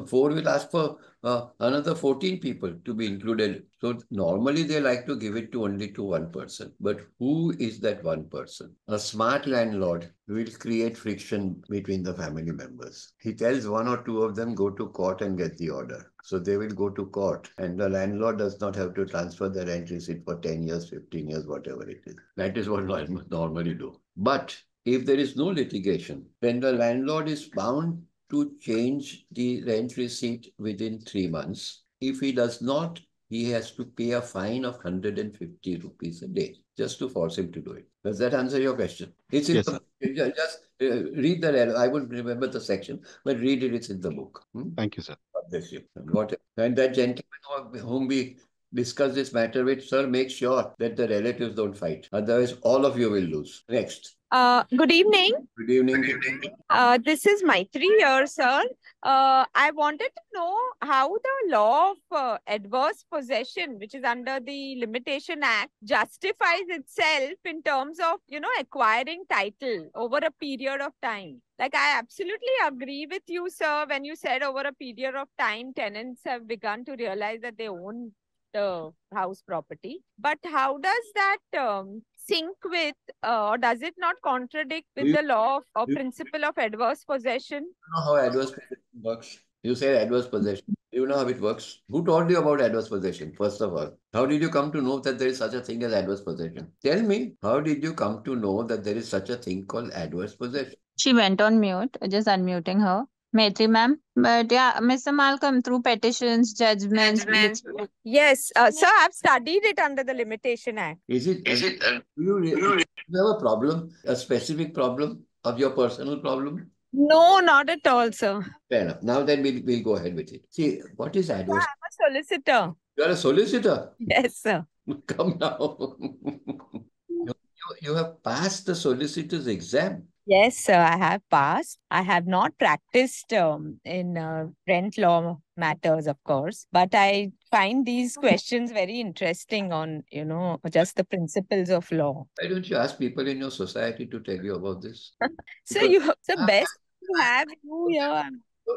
four will ask for uh, another 14 people to be included. So normally they like to give it to only to one person. But who is that one person? A smart landlord will create friction between the family members. He tells one or two of them go to court and get the order. So they will go to court and the landlord does not have to transfer the rent receipt for 10 years, 15 years, whatever it is. That is what landlords normally do. But if there is no litigation, then the landlord is bound to change the rent receipt within three months. If he does not, he has to pay a fine of 150 rupees a day just to force him to do it. Does that answer your question? It's in yes, the, just uh, read the I won't remember the section, but read it. It's in the book. Hmm? Thank you, sir. God bless you. And, what, and that gentleman whom we discuss this matter with, sir, make sure that the relatives don't fight. Otherwise, all of you will lose. Next. Uh, good evening. Good evening. Good evening. Uh, this is Maitri here, sir. Uh, I wanted to know how the law of uh, adverse possession, which is under the Limitation Act, justifies itself in terms of, you know, acquiring title over a period of time. Like, I absolutely agree with you, sir, when you said over a period of time, tenants have begun to realize that they own the house property. But how does that um, sync with, uh, or does it not contradict with you, the law of, or you, principle of adverse possession? You know how adverse possession works? You say adverse possession. You know how it works? Who told you about adverse possession, first of all? How did you come to know that there is such a thing as adverse possession? Tell me, how did you come to know that there is such a thing called adverse possession? She went on mute, just unmuting her. Maitri ma'am. But yeah, Mr. Malcolm, through petitions, judgments, Judgments. Yes, uh, sir, I've studied it under the Limitation Act. Is it, is it, do you, you have a problem, a specific problem of your personal problem? No, not at all, sir. Fair enough. Now then we'll, we'll go ahead with it. See, what is Sir, adverse? I'm a solicitor. You are a solicitor. Yes, sir. Come now. you, you, you have passed the solicitor's exam. Yes, sir, I have passed. I have not practiced um, in uh, rent law matters, of course, but I find these questions very interesting on, you know, just the principles of law. Why don't you ask people in your society to tell you about this? So Because- you, the best to have you here.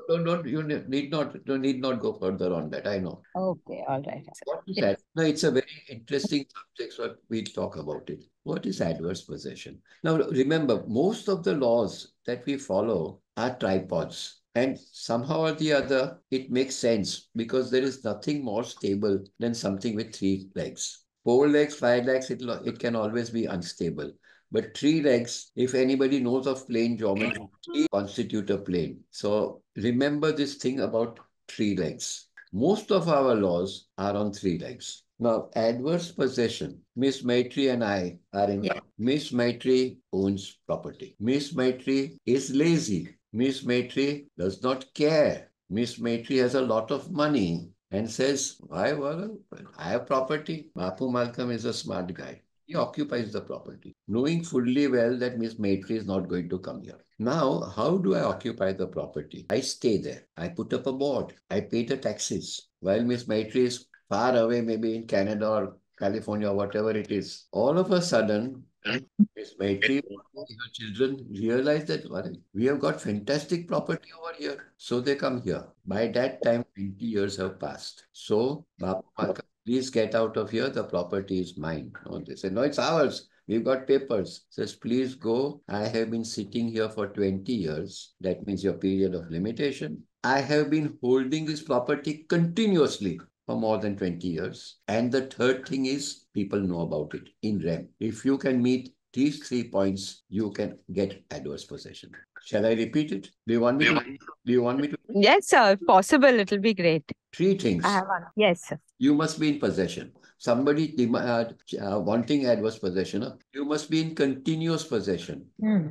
Don't, don't, you need not, don't need not go further on that. I know. Okay, all right. What is Yes. that? No, it's a very interesting subject, so we'll talk about it. What is adverse possession? Now, remember, most of the laws that we follow are tripods. And somehow or the other, it makes sense because there is nothing more stable than something with three legs. Four legs, five legs, it, it can always be unstable. But three legs, if anybody knows of plane geometry, three constitute a plane. So remember this thing about three legs. Most of our laws are on three legs. Now, adverse possession. Miss Maitri and I are in. Yeah. Miss Maitri owns property. Miss Maitri is lazy. Miss Maitri does not care. Miss Maitri has a lot of money and says, Why, well, I have property. Bapoo Malcolm is a smart guy. He occupies the property, knowing fully well that Miss Maitri is not going to come here. Now, how do I occupy the property? I stay there. I put up a board. I pay the taxes. While Miss Maitri is far away, maybe in Canada or California or whatever it is, all of a sudden, Miss Maitri, her children realize that "Well, we have got fantastic property over here. So they come here. By that time, 20 years have passed. So, Malcolm, please get out of here. The property is mine. No, they say, no, it's ours. We've got papers. Says, please go. I have been sitting here for 20 years. That means your period of limitation. I have been holding this property continuously for more than 20 years. And the third thing is people know about it in rem. If you can meet these three points, you can get adverse possession. Shall I repeat it? Do you want me to? Do you want me to? Yes, sir, if possible, it'll be great. Three things. I have one. Yes, sir. You must be in possession. Somebody dem- uh, uh, wanting adverse possession, uh, you must be in continuous possession. Hmm.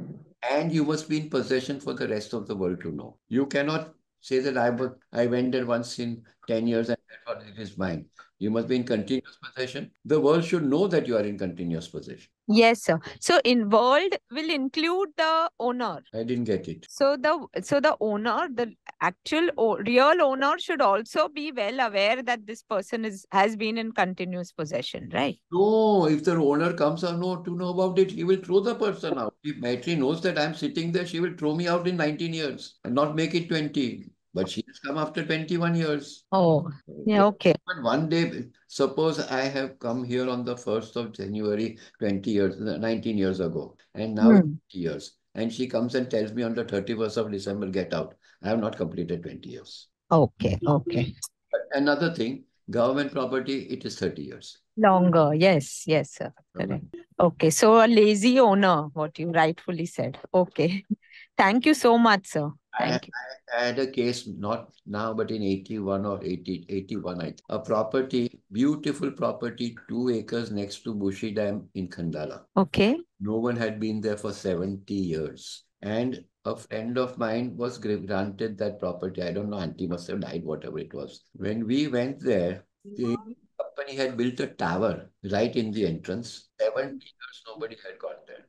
And you must be in possession for the rest of the world to know. You cannot say that I, was, I went there once in 10 years and therefore it is mine. You must be in continuous possession. The world should know that you are in continuous possession. Yes, sir. So involved will include the owner. I didn't get it. So the so the owner, the actual real owner should also be well aware that this person is has been in continuous possession, right? No, if the owner comes or no to know about it, he will throw the person out. If Maitri knows that I'm sitting there, she will throw me out in 19 years and not make it 20. But she has come after 21 years. Oh, yeah, okay. But one day, suppose I have come here on the 1st of January 20 years, 19 years ago, and now Hmm. 20 years. And she comes and tells me on the 31st of December, get out. I have not completed 20 years. Okay, okay. But another thing, government property, it is 30 years. Longer. Yes, yes, sir. Correct. Okay. So a lazy owner, what you rightfully said. Okay. Thank you so much, sir. I, you. I had a case, not now, but in 81 or 80, 81, I think. A property, beautiful property, two acres next to Bhushi Dam in Khandala. Okay. No one had been there for 70 years. And a friend of mine was granted that property. I don't know, auntie must have died, whatever it was. When we went there, the company had built a tower right in the entrance. 70 years, nobody had gone there.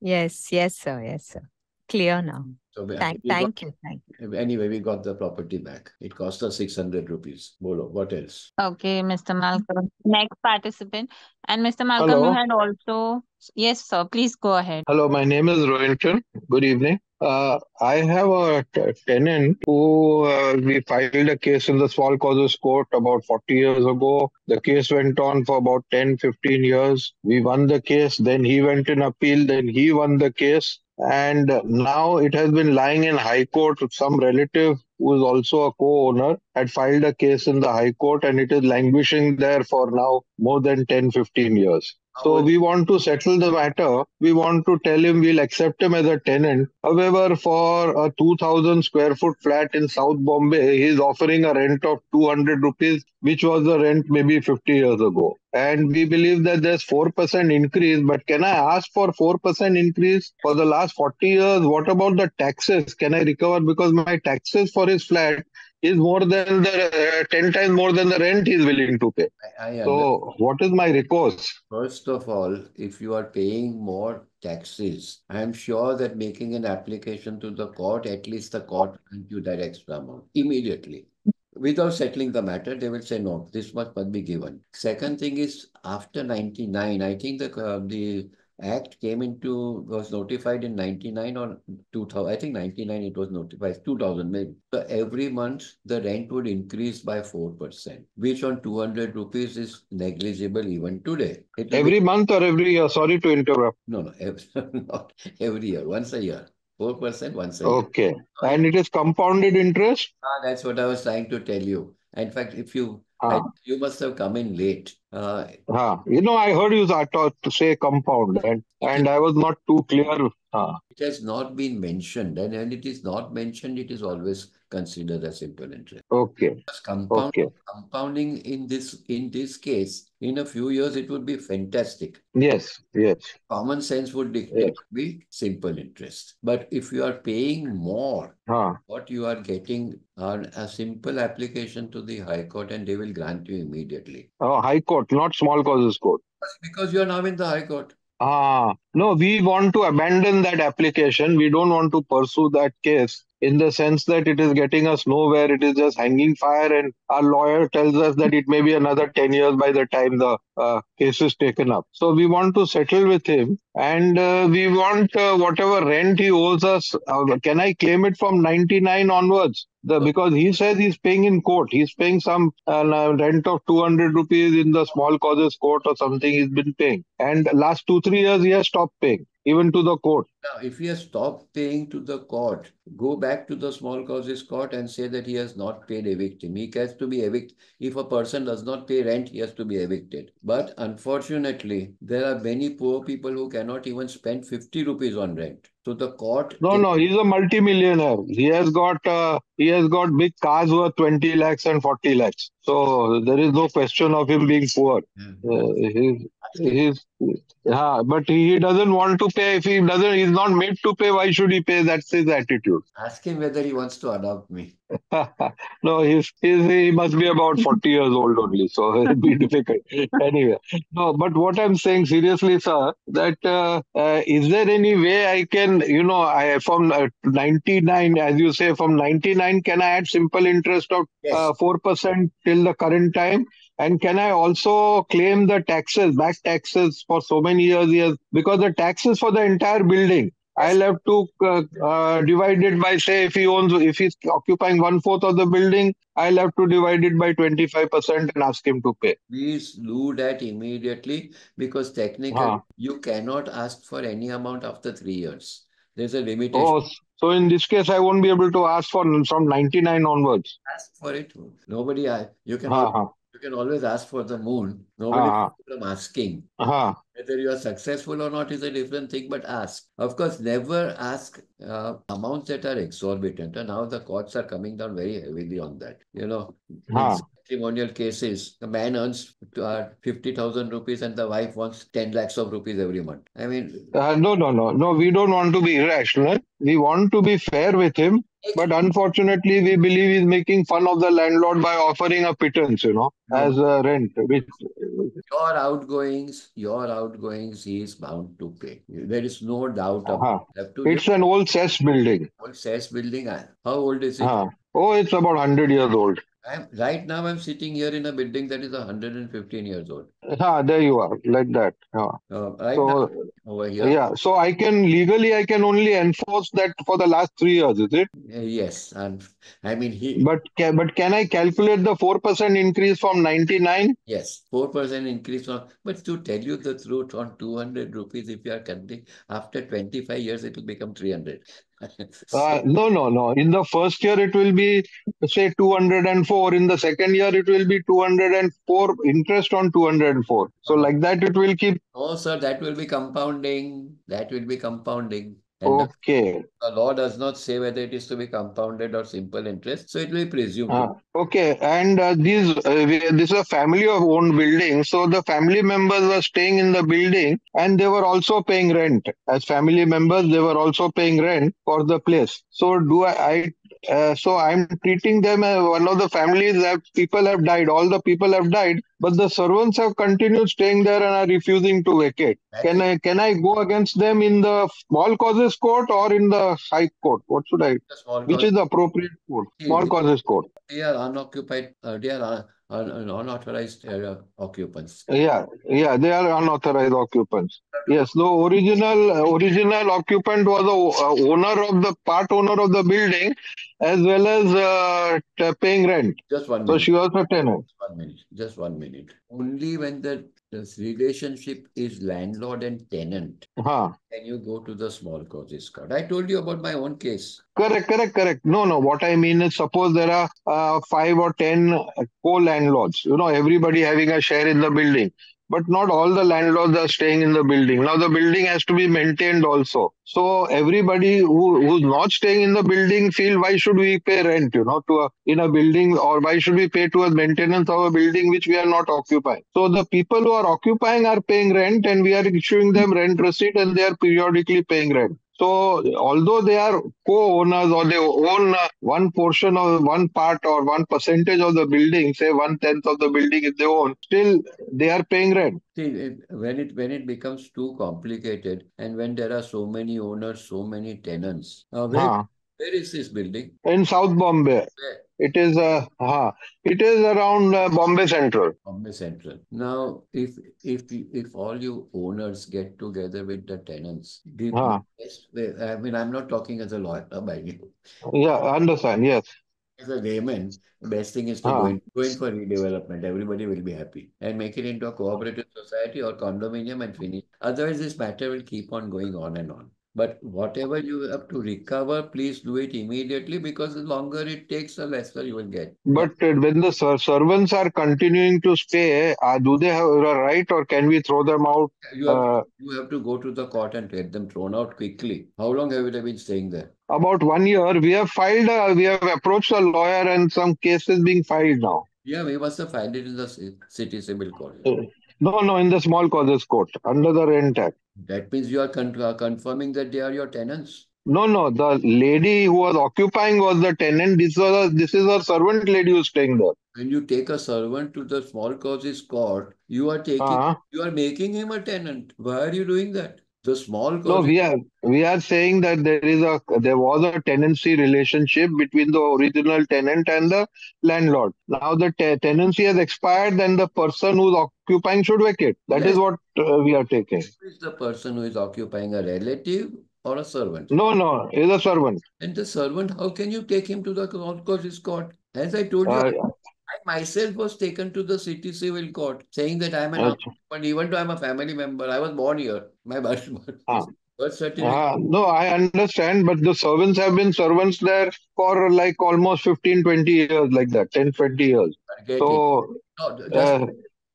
Yes, yes, sir. Yes, sir. Clear now. So we- Thank, we got- you. Thank you. Anyway, we got the property back. It cost us 600 rupees. Bolo, what else? Okay, Mr. Malcolm. Next participant. And Mr. Malcolm, you had also, yes, sir, please go ahead. Hello, my name is Rohinton. Good evening. Uh, I have a t- tenant who uh, we filed a case in the small causes court about 40 years ago. The case went on for about 10, 15 years. We won the case, then he went in appeal, then he won the case. And now it has been lying in High Court. Some relative who is also a co-owner had filed a case in the High Court and it is languishing there for now more than 10, 15 years. So we want to settle the matter. We want to tell him we'll accept him as a tenant. However, for a 2000 square foot flat in South Bombay, he's offering a rent of 200 rupees, which was the rent maybe 50 years ago. And we believe that there's 4% increase. But can I ask for 4% increase for the last 40 years? What about the taxes? Can I recover? Because my taxes for his flat is more than the uh, 10 times more than the rent he's willing to pay. I, I. So, what is my recourse? First of all, if you are paying more taxes, I am sure that making an application to the court, at least the court will grant you that extra amount immediately. Without settling the matter, they will say, no, this much must be given. Second thing is, after 99, I think the, uh, the Act came into, was notified in 99 or 2000. I think 99 it was notified, 2000 maybe. So every month the rent would increase by 4%, which on 200 rupees is negligible even today. It will be- Every month or every year? Sorry to interrupt. no, no, every, not every year, once a year. 4% once a year. Okay. And it is compounded interest? Ah, that's what I was trying to tell you. In fact, if you, Ah. you must have come in late. Uh, Ah. You know, I heard you start to say compound and, and I was not too clear. Ah. it has not been mentioned, and when it is not mentioned, it is always considered a simple interest. Okay. Compound, Okay. compounding in this in this case, in a few years, it would be fantastic. Yes. Yes. Common sense would dictate Yes. be simple interest. But if you are paying more, Ah. what you are getting are a simple application to the High Court, and they will grant you immediately. Oh, High Court, not Small Causes Court. Because you are now in the High Court. Ah, no, we want to abandon that application. We don't want to pursue that case in the sense that it is getting us nowhere. It is just hanging fire, and our lawyer tells us that it may be another 10 years by the time the uh, case is taken up. So we want to settle with him, and uh, we want uh, whatever rent he owes us. Uh, can I claim it from 99 onwards? The, because he says he's paying in court. He's paying some uh, rent of 200 rupees in the small causes court or something he's been paying. And last two, three years, he has stopped paying, even to the court. Now, if he has stopped paying to the court, go back to the small causes court and say that he has not paid a victim. He has to be evicted. If a person does not pay rent, he has to be evicted. But unfortunately, there are many poor people who cannot even spend 50 rupees on rent. So the court. No, no, he's a multimillionaire. He has got uh, he has got big cars worth 20 lakhs and 40 lakhs. So there is no question of him being poor. Uh, he's, he's yeah, but he doesn't want to pay. If he doesn't, he's not made to pay. Why should he pay? That's his attitude. Ask him whether he wants to adopt me. no, he's, he's he must be about 40 years old only, so it'll be difficult. Anyway, no, but what I'm saying seriously, sir, that uh, uh, is there any way I can, you know, I from uh, 99, as you say, from 99, can I add simple interest of Yes. uh, 4% till the current time? And can I also claim the taxes, back taxes for so many years, years, because the taxes for the entire building. I'll have to uh, uh, divide it by, say, if he owns, if he's occupying one fourth of the building, I'll have to divide it by 25% and ask him to pay. Please do that immediately because technically Huh. you cannot ask for any amount after three years. There's a limitation. Oh, so in this case, I won't be able to ask for from 99 onwards. Ask for it. Nobody, you can, huh, you can always ask for the moon. Nobody huh, from asking. huh. Whether you are successful or not is a different thing, but ask. Of course, never ask uh, amounts that are exorbitant. And now the courts are coming down very heavily on that. You know, in Huh. matrimonial cases, the man earns uh, 50,000 rupees and the wife wants 10 lakhs of rupees every month. I mean, Uh, no, no, no, no. We don't want to be irrational. We want to be fair with him. But unfortunately, we believe he's making fun of the landlord by offering a pittance, you know, No. as a rent, which your outgoings, your outgoings, he is bound to pay. There is no doubt about it. You have to it's an old cess building. old cess building. uh, How old is it? Uh-huh. Oh, it's about 100 years old. I'm, right now, I'm sitting here in a building that is 115 years old. Ah, there you are, like that. Yeah. Uh, right now, So, over here. yeah, so I can legally, I can only enforce that for the last three years, is it? Uh, Yes, and I mean he But can, but can I calculate the 4% increase from 99? yes, four percent increase on. But to tell you the truth, on two hundred rupees, if you are counting after twenty five years, it will become three hundred. Uh, no, no, no. In the first year, it will be, say, 204. In the second year, it will be 204 interest on 204. So, like that, it will keep. Oh, sir, that will be compounding. That will be compounding. And Okay. the law does not say whether it is to be compounded or simple interest, so it will be presumed. Uh, okay. And uh, these, uh, we, this is a family of owned building. So, the family members were staying in the building and they were also paying rent. As family members, they were also paying rent for the place. So, do I, I uh, so I'm treating them as one of the families that people have died. All the people have died, but the servants have continued staying there and are refusing to vacate. Can I can I go against them in the small causes court or in the high court? What should I? is a small Which cause. is the appropriate court? Small causes court. They are unoccupied, uh, they are un- un- unauthorized uh, occupants. Yeah, yeah, they are unauthorized occupants. Yes, the original original occupant was the uh, owner of the part owner of the building, as well as uh, paying rent. Just one So minute. she was a tenant. One minute, just one minute. Only when the this relationship is landlord and tenant Huh. can you go to the small causes court. I told you about my own case. Correct, correct, correct. No, no. What I mean is, suppose there are uh, five or ten co-landlords. You know, everybody having a share in the building, but not all the landlords are staying in the building. Now, the building has to be maintained also. So everybody who who's not staying in the building feel why should we pay rent? You know, to a in a building, or why should we pay towards maintenance of a building which we are not occupying? So the people who are occupying are paying rent, and we are issuing them rent receipt, and they are periodically paying rent. So, although they are co-owners or they own one portion of one part or one percentage of the building, say one tenth of the building is they own, still they are paying rent. See, it, when it when it becomes too complicated and when there are so many owners, so many tenants. Uh, where, Huh. where is this building? In South Bombay, Where? It is uh, huh. it is around uh, Bombay Central. Bombay Central. Now, if if if all you owners get together with the tenants, the Huh. best I mean, I'm not talking as a lawyer, by you. Yeah, I understand. Yes. As a layman, the best thing is to Huh. go in, go in for redevelopment. Everybody will be happy and make it into a cooperative society or condominium and finish. Otherwise, this matter will keep on going on and on. But whatever you have to recover, please do it immediately because the longer it takes, the lesser you will get. But uh, when the ser- servants are continuing to stay, uh, do they have a right or can we throw them out? You have, Uh, you have to go to the court and get them thrown out quickly. How long have they been staying there? about one year, we have filed, uh, we have approached a lawyer and some cases being filed now. Yeah, we must have filed it in the city civil court. Uh, No, no, in the small causes court under the Rent Act. That means you are con- uh, confirming that they are your tenants. No, no, the lady who was occupying was the tenant. This was a, this is a servant lady who's staying there. When you take a servant to the small causes court, you are taking, Uh-huh. you are making him a tenant. Why are you doing that? The small No, we are we are saying that there is a there was a tenancy relationship between the original tenant and the landlord. Now the te- tenancy has expired, then the person who's occupying should vacate. That is Yes. what uh, we are taking. Is the person who is occupying a relative or a servant? No, no, is a servant. And the servant, how can you take him to the causes court? As I told you, Uh, I myself was taken to the city civil court saying that I'm an occupant, even though I'm a family member. I was born here. My birth, Ah. birth certificate. Uh, no, I understand, but the servants have been servants there for like almost 15, 20 years, like that, 10, 20 years. I get it. So, No, just, uh,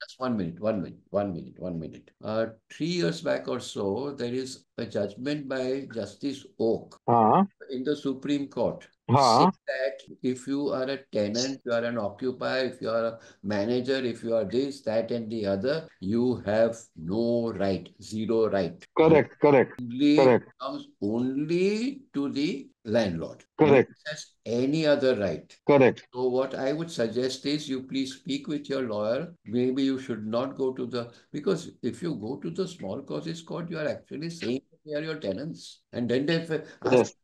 just one minute, one minute, one minute, one minute. Uh, three years back or so, there is a judgment by Justice Oak uh, in the Supreme Court. That if you are a tenant, you are an occupier, if you are a manager, if you are this, that, and the other, you have no right, zero right. correct, correct, Only correct, comes only to the landlord. correct, has any other right. correct. So what I would suggest is you please speak with your lawyer. Maybe you should not go to the because if you go to the small causes court, you are actually saying they are your tenants, and then they f- ask Yes,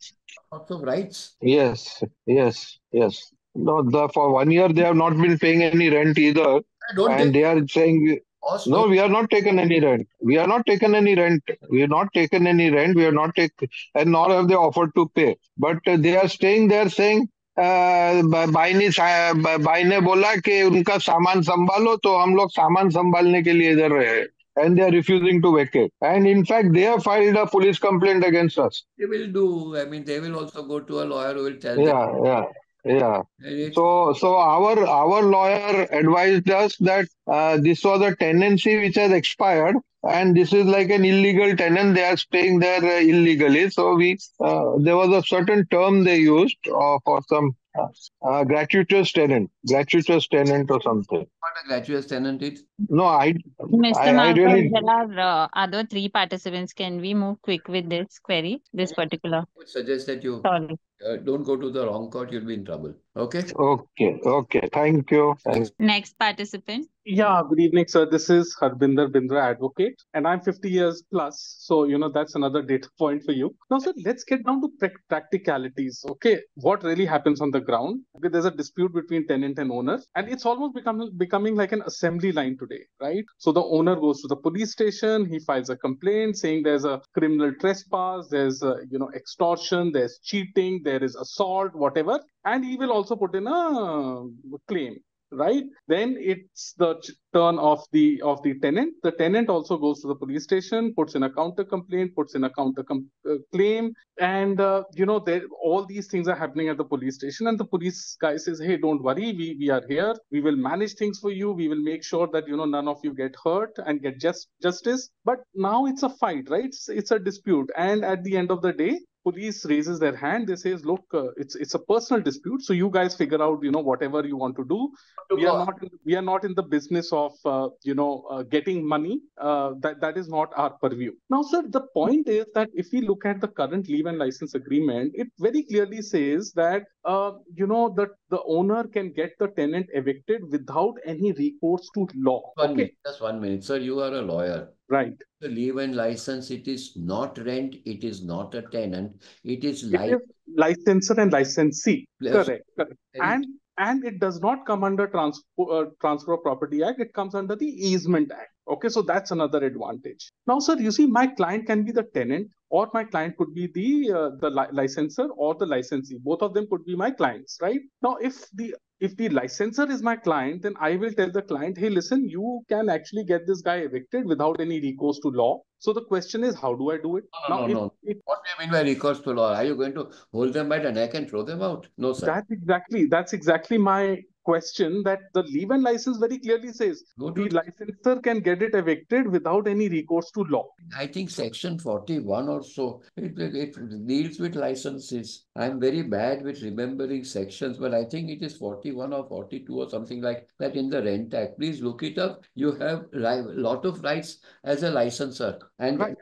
lots of rights. yes, yes, yes. No, the, for one year they have not been paying any rent either, I don't and take they are saying, cost. no, No, we are not taken any rent. We are not taken any rent. We have not taken any rent. We have not taken, and nor have they offered to pay. But uh, they are staying there saying, uh, ब- भाई ने सा- ब- भाई ने बोला कि उनका सामान संभालो तो हम लोग सामान संभालने के लिए इधर रहे and they are refusing to vacate. And in fact, they have filed a police complaint against us. They will do. I mean, they will also go to a lawyer who will tell them. Yeah, yeah, yeah. So, so our our lawyer advised us that uh, this was a tenancy which has expired, and this is like an illegal tenant. They are staying there uh, illegally. So we uh, there was a certain term they used uh, for some uh, gratuitous tenant, gratuitous tenant or something. What a gratuitous tenant is. No, I Mr. I, I really there are uh, other three participants. Can we move quick with this query, this particular? would suggest that you Sorry. uh, don't go to the wrong court, you'll be in trouble. Okay? okay, okay. Thank you. Thank Next participant. Yeah, good evening, sir. This is Harbinder Bindra, advocate, and I'm 50 years plus. So, you know, that's another data point for you. Now, sir, let's get down to practicalities. Okay, what really happens on the ground? Okay, there's a dispute between tenant and owner, and it's almost becoming becoming like an assembly line today, right? So the owner goes to the police station, he files a complaint saying there's a criminal trespass, there's a, you know, extortion, there's cheating, there is assault, whatever, and he will also put in a claim right? Then it's the turn of the of the tenant. The tenant also goes to the police station puts in a counter complaint puts in a counter com- uh, claim. And uh, you know there all these things are happening at the police station. And the police guy says hey don't worry. We we are here. We will manage things for you. We will make sure that you know none of you get hurt and get just justice. But now it's a fight right? It's, it's a dispute. And at the end of the day police raises their hand they says look uh, it's it's a personal dispute so you guys figure out you know whatever you want to do. We are not in, we are not in the business of uh, you know uh, getting money uh, that that is not our purview. Now sir the point is that if we look at the current leave and license agreement it very clearly says that uh, you know that the owner can get the tenant evicted without any recourse to law. One okay. minute, just one minute. Sir, you are a lawyer. Right. The leave and license, it is not rent, it is not a tenant, it is like licensor and licensee. Correct correct. And- and and it does not come under transfer uh, transfer of property act it comes under the easement act. Okay so that's another advantage. Now sir you see my client can be the tenant or my client could be the uh, the li- licensor or the licensee both of them could be my clients right now if the if the licensor is my client then i will tell the client hey listen you can actually get this guy evicted without any recourse to law so the question is how do i do it No, now no, if, no. if What do you mean by recourse to law? Are you going to hold them by the neck and throw them out? No, sir. That's exactly that's exactly my question. That the leave and license very clearly says Go the licensor can get it evicted without any recourse to law. I think section forty-one or so, it, it, it deals with licenses. I'm very bad with remembering sections, but I think it is forty-one or forty-two or something like that in the Rent Act. Please look it up. You have a lot of rights as a licenser. And Right.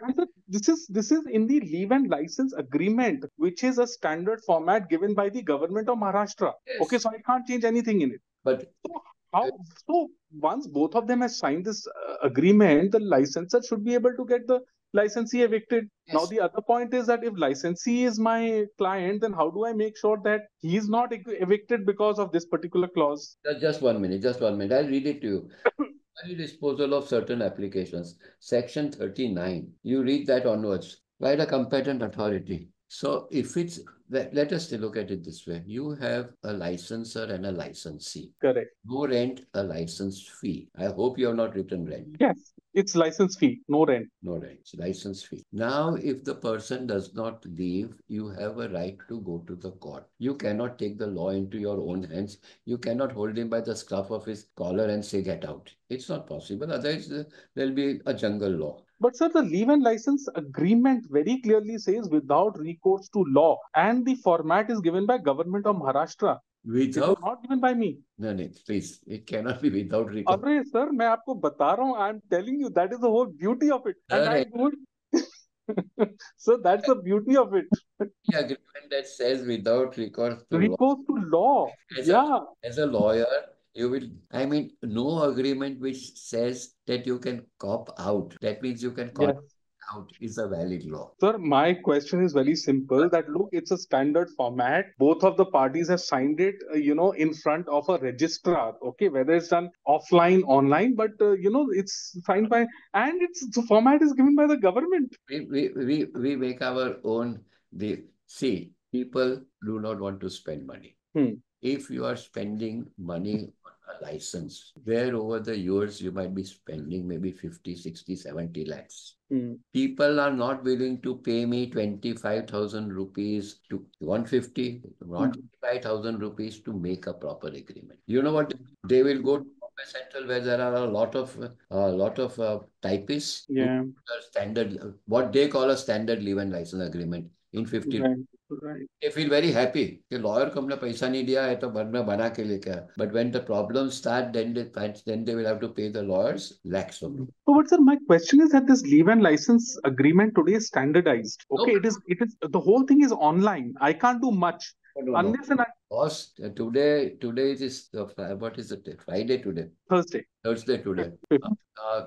This is this is in the leave and license agreement, which is a standard format given by the government of Maharashtra. Okay, so I can't change anything in it. but So how so once both of them have signed this uh, agreement, the licensor should be able to get the licensee evicted. Now the other point is that if licensee is my client, then how do I make sure that he is not ev- evicted because of this particular clause? Just, just one minute, just one minute. I'll read it to you. Disposal of certain applications, section thirty-nine. You read that onwards by the competent authority. So if it's, let, let us look at it this way. You have a licensor and a licensee. Correct. No rent, a license fee. I hope you have not written rent. Yes, it's license fee, no rent. No rent, it's license fee. Now, if the person does not leave, you have a right to go to the court. You cannot take the law into your own hands. You cannot hold him by the scruff of his collar and say, get out. It's not possible. Otherwise, uh, there'll be a jungle law. But sir, the leave and license agreement very clearly says without recourse to law, and the format is given by government of Maharashtra. It was Without, not given by me. no, no, please, it cannot be without recourse. अरे sir मैं आपको बता रहा हूँ I'm telling you that is the whole beauty of it and I Correct. don't so that's the beauty of it The agreement that says without recourse to law. recourse to law As a, yeah as a lawyer, you will, I mean, no agreement which says that you can cop out. That means you can yes cop out is a valid law. Sir, my question is very simple that look, it's a standard format. Both of the parties have signed it, uh, you know, in front of a registrar. Okay, whether it's done offline, online, but uh, you know, it's signed by, and it's the format is given by the government. We, we, we, we make our own, the, see, people do not want to spend money. Hmm. If you are spending money on a license where over the years you might be spending maybe 50, 60, 70 lakhs. Hmm. People are not willing to pay me 25,000 rupees to 150, not 25,000 rupees to make a proper agreement. You know what? They will go to Central where there are a lot of a lot of uh, typists. Yeah. Standard, what they call a standard leave and license agreement in 50 Right. Right. they feel very happy कि lawyer को हमने पैसा नहीं दिया है तो बर में बना के लेके आया but when the problems start then they then they will have to pay the lawyers lakhs of rupees. So, but sir, my question is that this leave and license agreement today is standardized. Okay, it is. It is. The whole thing is online. I can't do much No, no, no. unless and uh, today today is the Fri- what is it? Friday today. Thursday. Thursday today. Uh,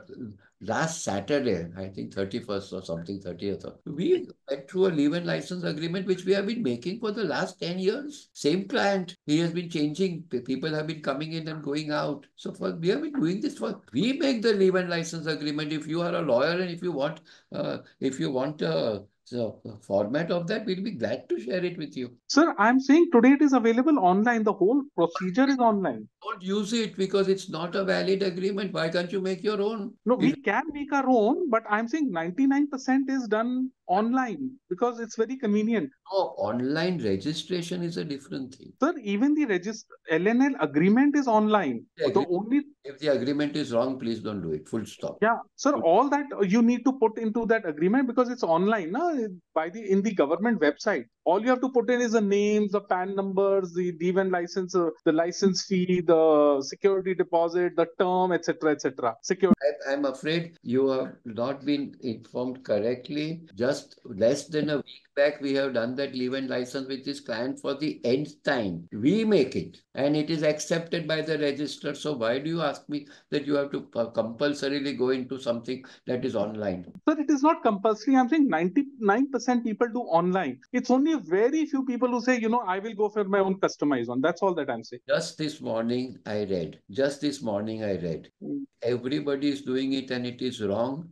last Saturday I think 31st or something 30th of- we went through a leave and license agreement which we have been making for the last 10 years. Same client. He has been changing. People have been coming in and going out. So for we have been doing this for we make the leave and license agreement. If you are a lawyer and if you want uh, if you want a so format of that we'll be glad to share it with you Sir, I'm saying today it is available online. The whole procedure is online. Don't use it because it's not a valid agreement why can't you make your own No, we can make our own, but I'm saying 99% is done online because it's very convenient. No, online registration is a different thing. Sir, even the register LNL agreement is online. The The only If the agreement is wrong, please don't do it. Full stop. Yeah, sir, all that you need to put into that agreement because it's online, na? By the in the government website. All you have to put in is the names, the PAN numbers, the DVN license, uh, the license fee, the security deposit, the term, etc., etc. Security. I'm afraid you have not been informed correctly. Just less than a week back, we have done that leave and license with this client for the nth time. We make it and it is accepted by the register. So why do you ask me that you have to uh, compulsorily go into something that is online? But it is not compulsory. I'm saying 99% people do online. It's only very few people who say, you know, I will go for my own customized one. That's all that I'm saying. Just this morning, I read. Just this morning, I read. Mm. Everybody is doing it and it is wrong.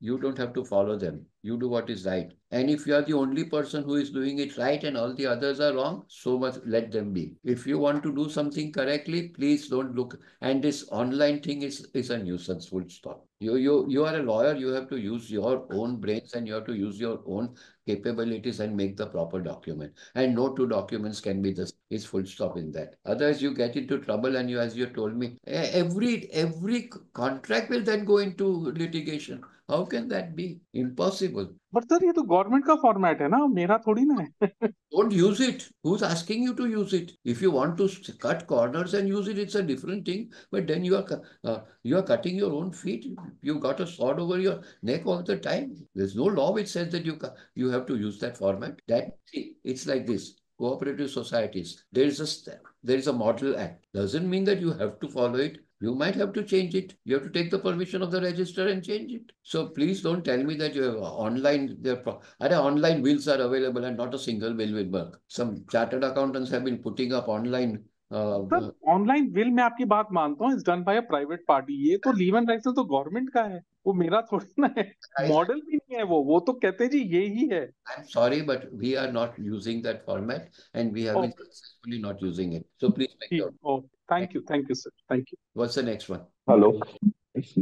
You don't have to follow them. You do what is right. And if you are the only person who is doing it right and all the others are wrong, so much let them be. If you want to do something correctly, please don't look. And this online thing is, is a nuisance, full stop. You, you, you are a lawyer, you have to use your own brains and you have to use your own capabilities and make the proper document. And no two documents can be the same. It's full stop in that. Otherwise, you get into trouble and you, as you told me, every every contract will then go into litigation. How can that be? Impossible. But sir, ये तो government का format है ना मेरा थोड़ी ना है Don't use it. Who's asking you to use it? If you want to s- cut corners and use it, it's a different thing. But then you are cu- uh, you are cutting your own feet. You got a sword over your neck all the time. There's no law which says that you ca- you have to use that format. That see, it's like this. Cooperative societies. There is a st- there is a model act. Doesn't mean that you have to follow it. You might have to change it. You have to take the permission of the register and change it. So please don't tell me that you have online. There, pro- Are online wills are available and not a single will will work. Some chartered accountants have been putting up online. Uh, sir online will मैं आपकी बात मानता हूँ is done by a private party ये तो leave and licence तो government का है वो मेरा थोड़ी ना है I- मॉडल भी नहीं है वो वो तो कहते हैं जी ये ही है I'm sorry, but we are not using that format and we have been Okay. successfully not using it. So please make ठीक Thank you. Thank you, sir. Thank you. What's the next one? Hello.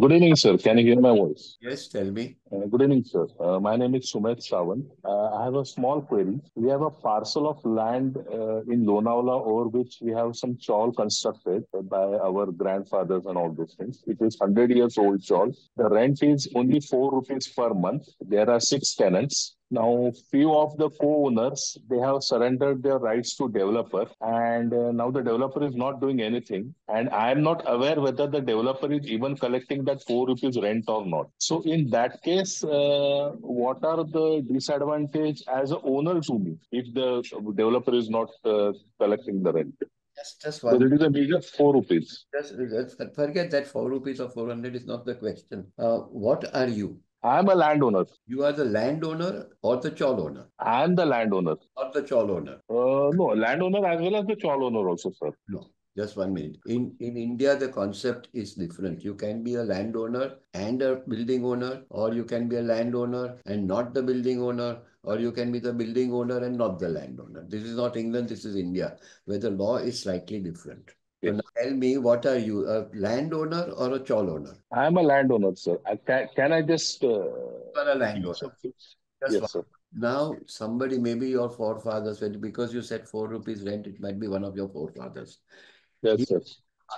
Good evening, sir. Can you hear my voice? Yes, tell me. Uh, good evening, sir. Uh, my name is Sumit Chavan. Uh, I have a small query. We have a parcel of land uh, in Lonavala over which we have some chawl constructed by our grandfathers and all those things. It is 100 years old chawl. The rent is only 4 rupees per month. There are six tenants. Now, few of the co-owners, they have surrendered their rights to developer and uh, now the developer is not doing anything. And I am not aware whether the developer is even collecting that 4 rupees rent or not. So in that case, uh, what are the disadvantage as a owner to me if the developer is not uh, collecting the rent? Just, just one. it is a meager 4 rupees. Just, just forget that four rupees or four hundred is not the question. Uh, what are you? I am a landowner. You are the landowner or the chawl owner I am the landowner. or the chawl owner? Uh, no, landowner as well as the chawl owner also, sir. No, just one minute. In in India, the concept is different. You can be a landowner and a building owner, or you can be a landowner and not the building owner, or you can be the building owner and not the landowner. This is not England, this is India, where the law is slightly different. So tell me, what are you, a landowner or a chawl owner? I am a landowner, sir. I can, can I just? Uh, You are a landowner. Yes, one. sir. Now, somebody, maybe your forefathers, because you said four rupees rent, it might be one of your forefathers. Yes, He sir.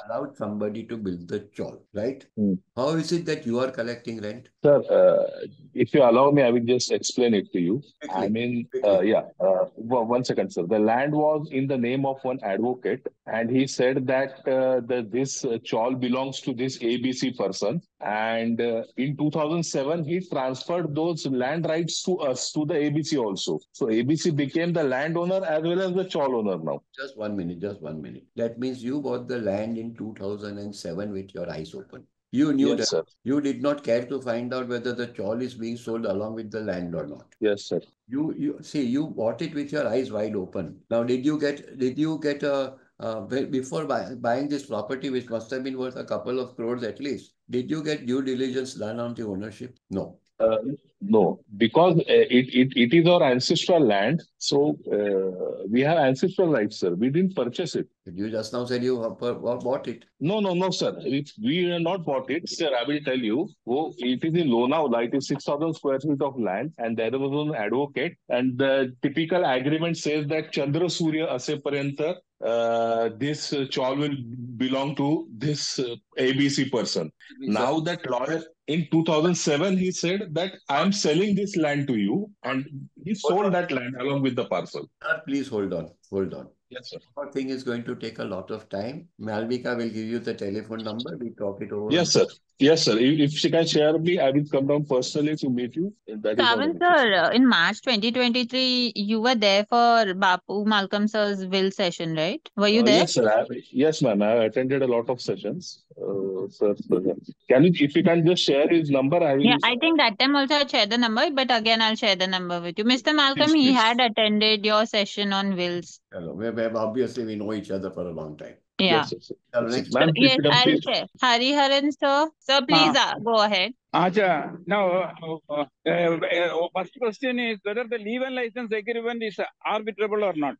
Allowed somebody to build the chawl, right? Hmm. How is it that you are collecting rent? Sir, uh, if you allow me, I will just explain it to you. I mean, uh, yeah, uh, one second, sir. The land was in the name of one advocate, and he said that uh, the, this uh, chawl belongs to this ABC person. And uh, in 2007, he transferred those land rights to us, to the ABC also. So ABC became the landowner as well as the chawl owner now. Just one minute, just one minute. That means you bought the land in 2007 with your eyes open. You knew Yes, that sir. you did not care to find out whether the chawl is being sold along with the land or not. Yes, sir. You, you see, you bought it with your eyes wide open. Now, did you get, did you get a, uh, before buy, buying this property, which must have been worth a couple of crores at least, did you get due diligence done on the ownership? No. Uh, no, because uh, it, it, it is our ancestral land. So uh, we have ancestral rights, sir. We didn't purchase it. You just now said you bought it. No, no, no, sir. If we have not bought it, sir, I will tell you. Oh, it is in Lonavala. It is 6,000 square feet of land, and there was an advocate. And the typical agreement says that Chandra Surya Aseparenta, uh, this uh, chawl will belong to this uh, ABC person. Now that lawyer in 2007, he said that I'm selling this land to you, and he sold that land along with the parcel. Sir, please hold on, hold on. Yes, sir. Our thing is going to take a lot of time. Malvika will give you the telephone number. We talk it over. Yes, sir. Yes, sir. If, if she can share me, I will come down personally to meet you. That is not Savan an issue. sir, uh, in March 2023, you were there for Bapoo Malcolm sir's will session, right? Were you Uh, there? Yes, sir. I, yes, ma'am. I attended a lot of sessions. Uh, sir, sir, yeah. Can you, if you can just share his number, I will. Yeah, I think that time also I shared the number, but again I'll share the number with you. Mr. Malcolm, Please, he please. had attended your session on wills. Hello. We- we- Obviously, we know each other for a long time. Yeah. Yes, sir, sir. Hello, Yes, sir. next. Ma'am, if Yes, you can I'll please. share. Hariharan sir. Sir, please uh, go ahead. Acha, now, uh, uh, uh, uh, first question is whether the leave and license agreement is arbitrable or not.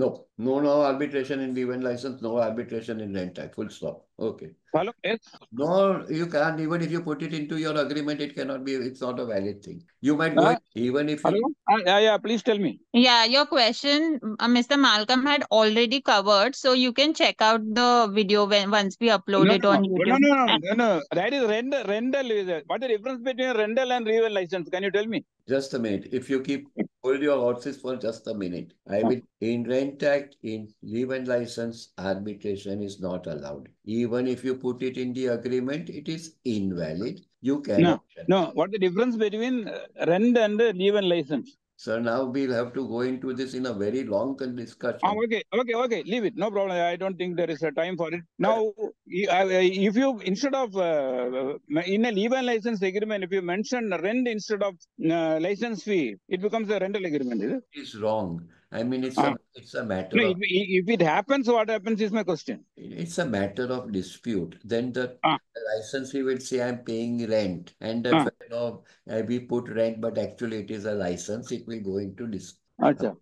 No, no, no arbitration in given license, no arbitration in rent act, full stop. Okay. Follow? Yes. No, you can't, even if you put it into your agreement, it cannot be, it's not a valid thing. You might go, Huh? even if Hello? you, Ah, yeah, yeah, please tell me. Yeah, your question, uh, Mr. Malcolm had already covered, so you can check out the video when once we upload No, it no, on no, no, YouTube. no, no, And- no, no. That is rental. Rental? What is the difference between rental and leave and license? Can you tell me? just a minute, if you keep, hold your horses for just a minute. I will, in rent act, in leave and license, arbitration is not allowed. Even if you put it in the agreement, it is invalid. You No, cannot. no. What the difference between uh, rent and leave and license? So now we'll have to go into this in a very long discussion. Ah, okay, okay, okay. Leave it. No problem. I don't think there is a time for it. Now, uh, if you instead of uh, in a leave and license agreement, if you mention rent instead of uh, license fee, it becomes a rental agreement. Is it? it? Is wrong. I mean, it's Ah. a, it's a matter No, of, if, it happens, what happens is my question. it's a matter of dispute. Then the Ah. licensee will say, I'm paying rent. And Ah. if, you know, uh, we put rent, but actually it is a license, it will go into this. Acha.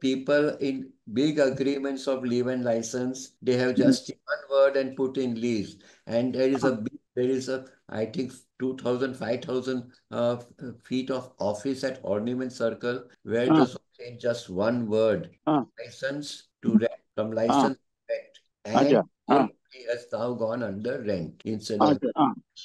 People in big agreements of leave and license, they have just one word and put in lease. And there is a big, there is a, I think, 2,000, 5,000 uh, uh, feet of office at Horniman Circle where Ah. the change just one word, Ah. license to rent, from license to rent. And Acha. Ah. has now gone under rent. Okay. Acha,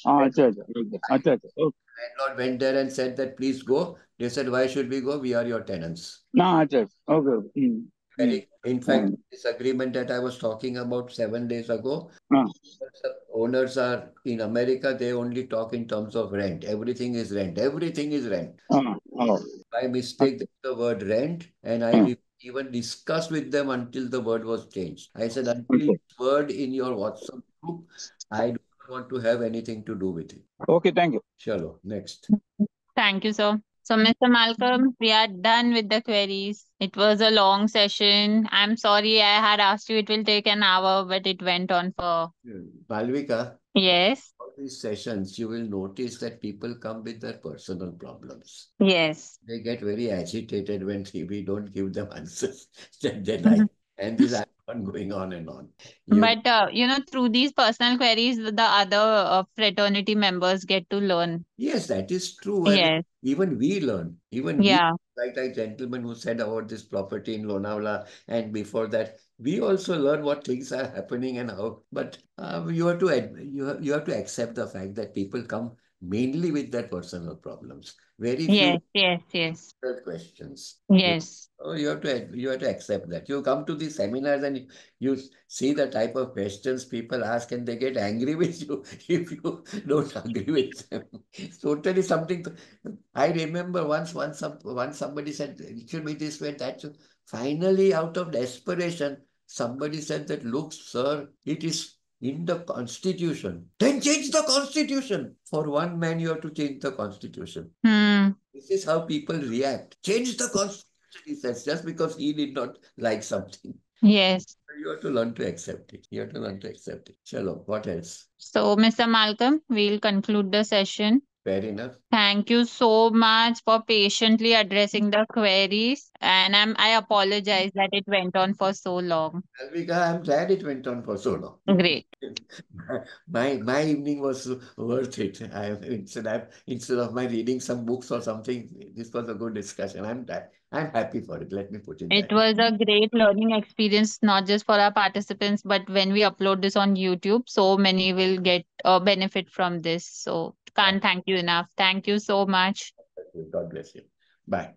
acha. Okay. landlord went there and said that please go. They said, why should we go? We are your tenants. No. Okay. okay. Hmm. Very, in fact, Mm. this agreement that I was talking about seven days ago, Ah. owners are in America, they only talk in terms of rent. Everything is rent. Everything is rent. By mistake, there's the word rent, and I even discussed with them until the word was changed. I said, until Okay. this word in your WhatsApp group, I do not want to have anything to do with it. Okay. Thank you. Shalom. Next. Thank you, sir. So, Mr. Malcolm, we are done with the queries. It was a long session. I'm sorry I had asked you it will take an hour, but it went on for. Malvika, Yes, all these sessions, you will notice that people come with their personal problems. yes. They get very agitated when we don't give them answers that they like. Mm-hmm. And this on going on and on. You, But uh, you know, through these personal queries, the other uh, fraternity members get to learn. yes, that is true. And Yes. even we learn. Even we, Yeah. like that gentleman who said about this property in Lonavala, and before that, we also learn what things are happening and how. But uh, you have to you have, you have to accept the fact that people come mainly with their personal problems. Very few Yes, yes, yes, questions. yes. Oh, you have to you have to accept that. You come to these seminars and you, you see the type of questions people ask, and they get angry with you if you don't agree with them. Totally something. To, I remember once, once, some, once somebody said it should be this way, that. should-" Finally, out of desperation, somebody said that, look, sir, it is in the constitution. Then change the constitution. For one man, you have to change the constitution. Hmm. This is how people react. Change the constitution, he says, just because he did not like something. Yes. You have to learn to accept it. You have to learn to accept it. Chalo, what else? So, Mr. Malcolm, we'll conclude the session. Fair enough. Thank you so much for patiently addressing the queries. And I'm, I apologize that it went on for so long. Malvika, I'm glad it went on for so long. Great. My my evening was worth it. I instead of instead of my reading some books or something, this was a good discussion. I'm that I'm happy for it. Let me put it It way. was a great learning experience, not just for our participants, but when we upload this on YouTube, so many will get a benefit from this. So can't thank you enough. Thank you so much. God bless you. Bye.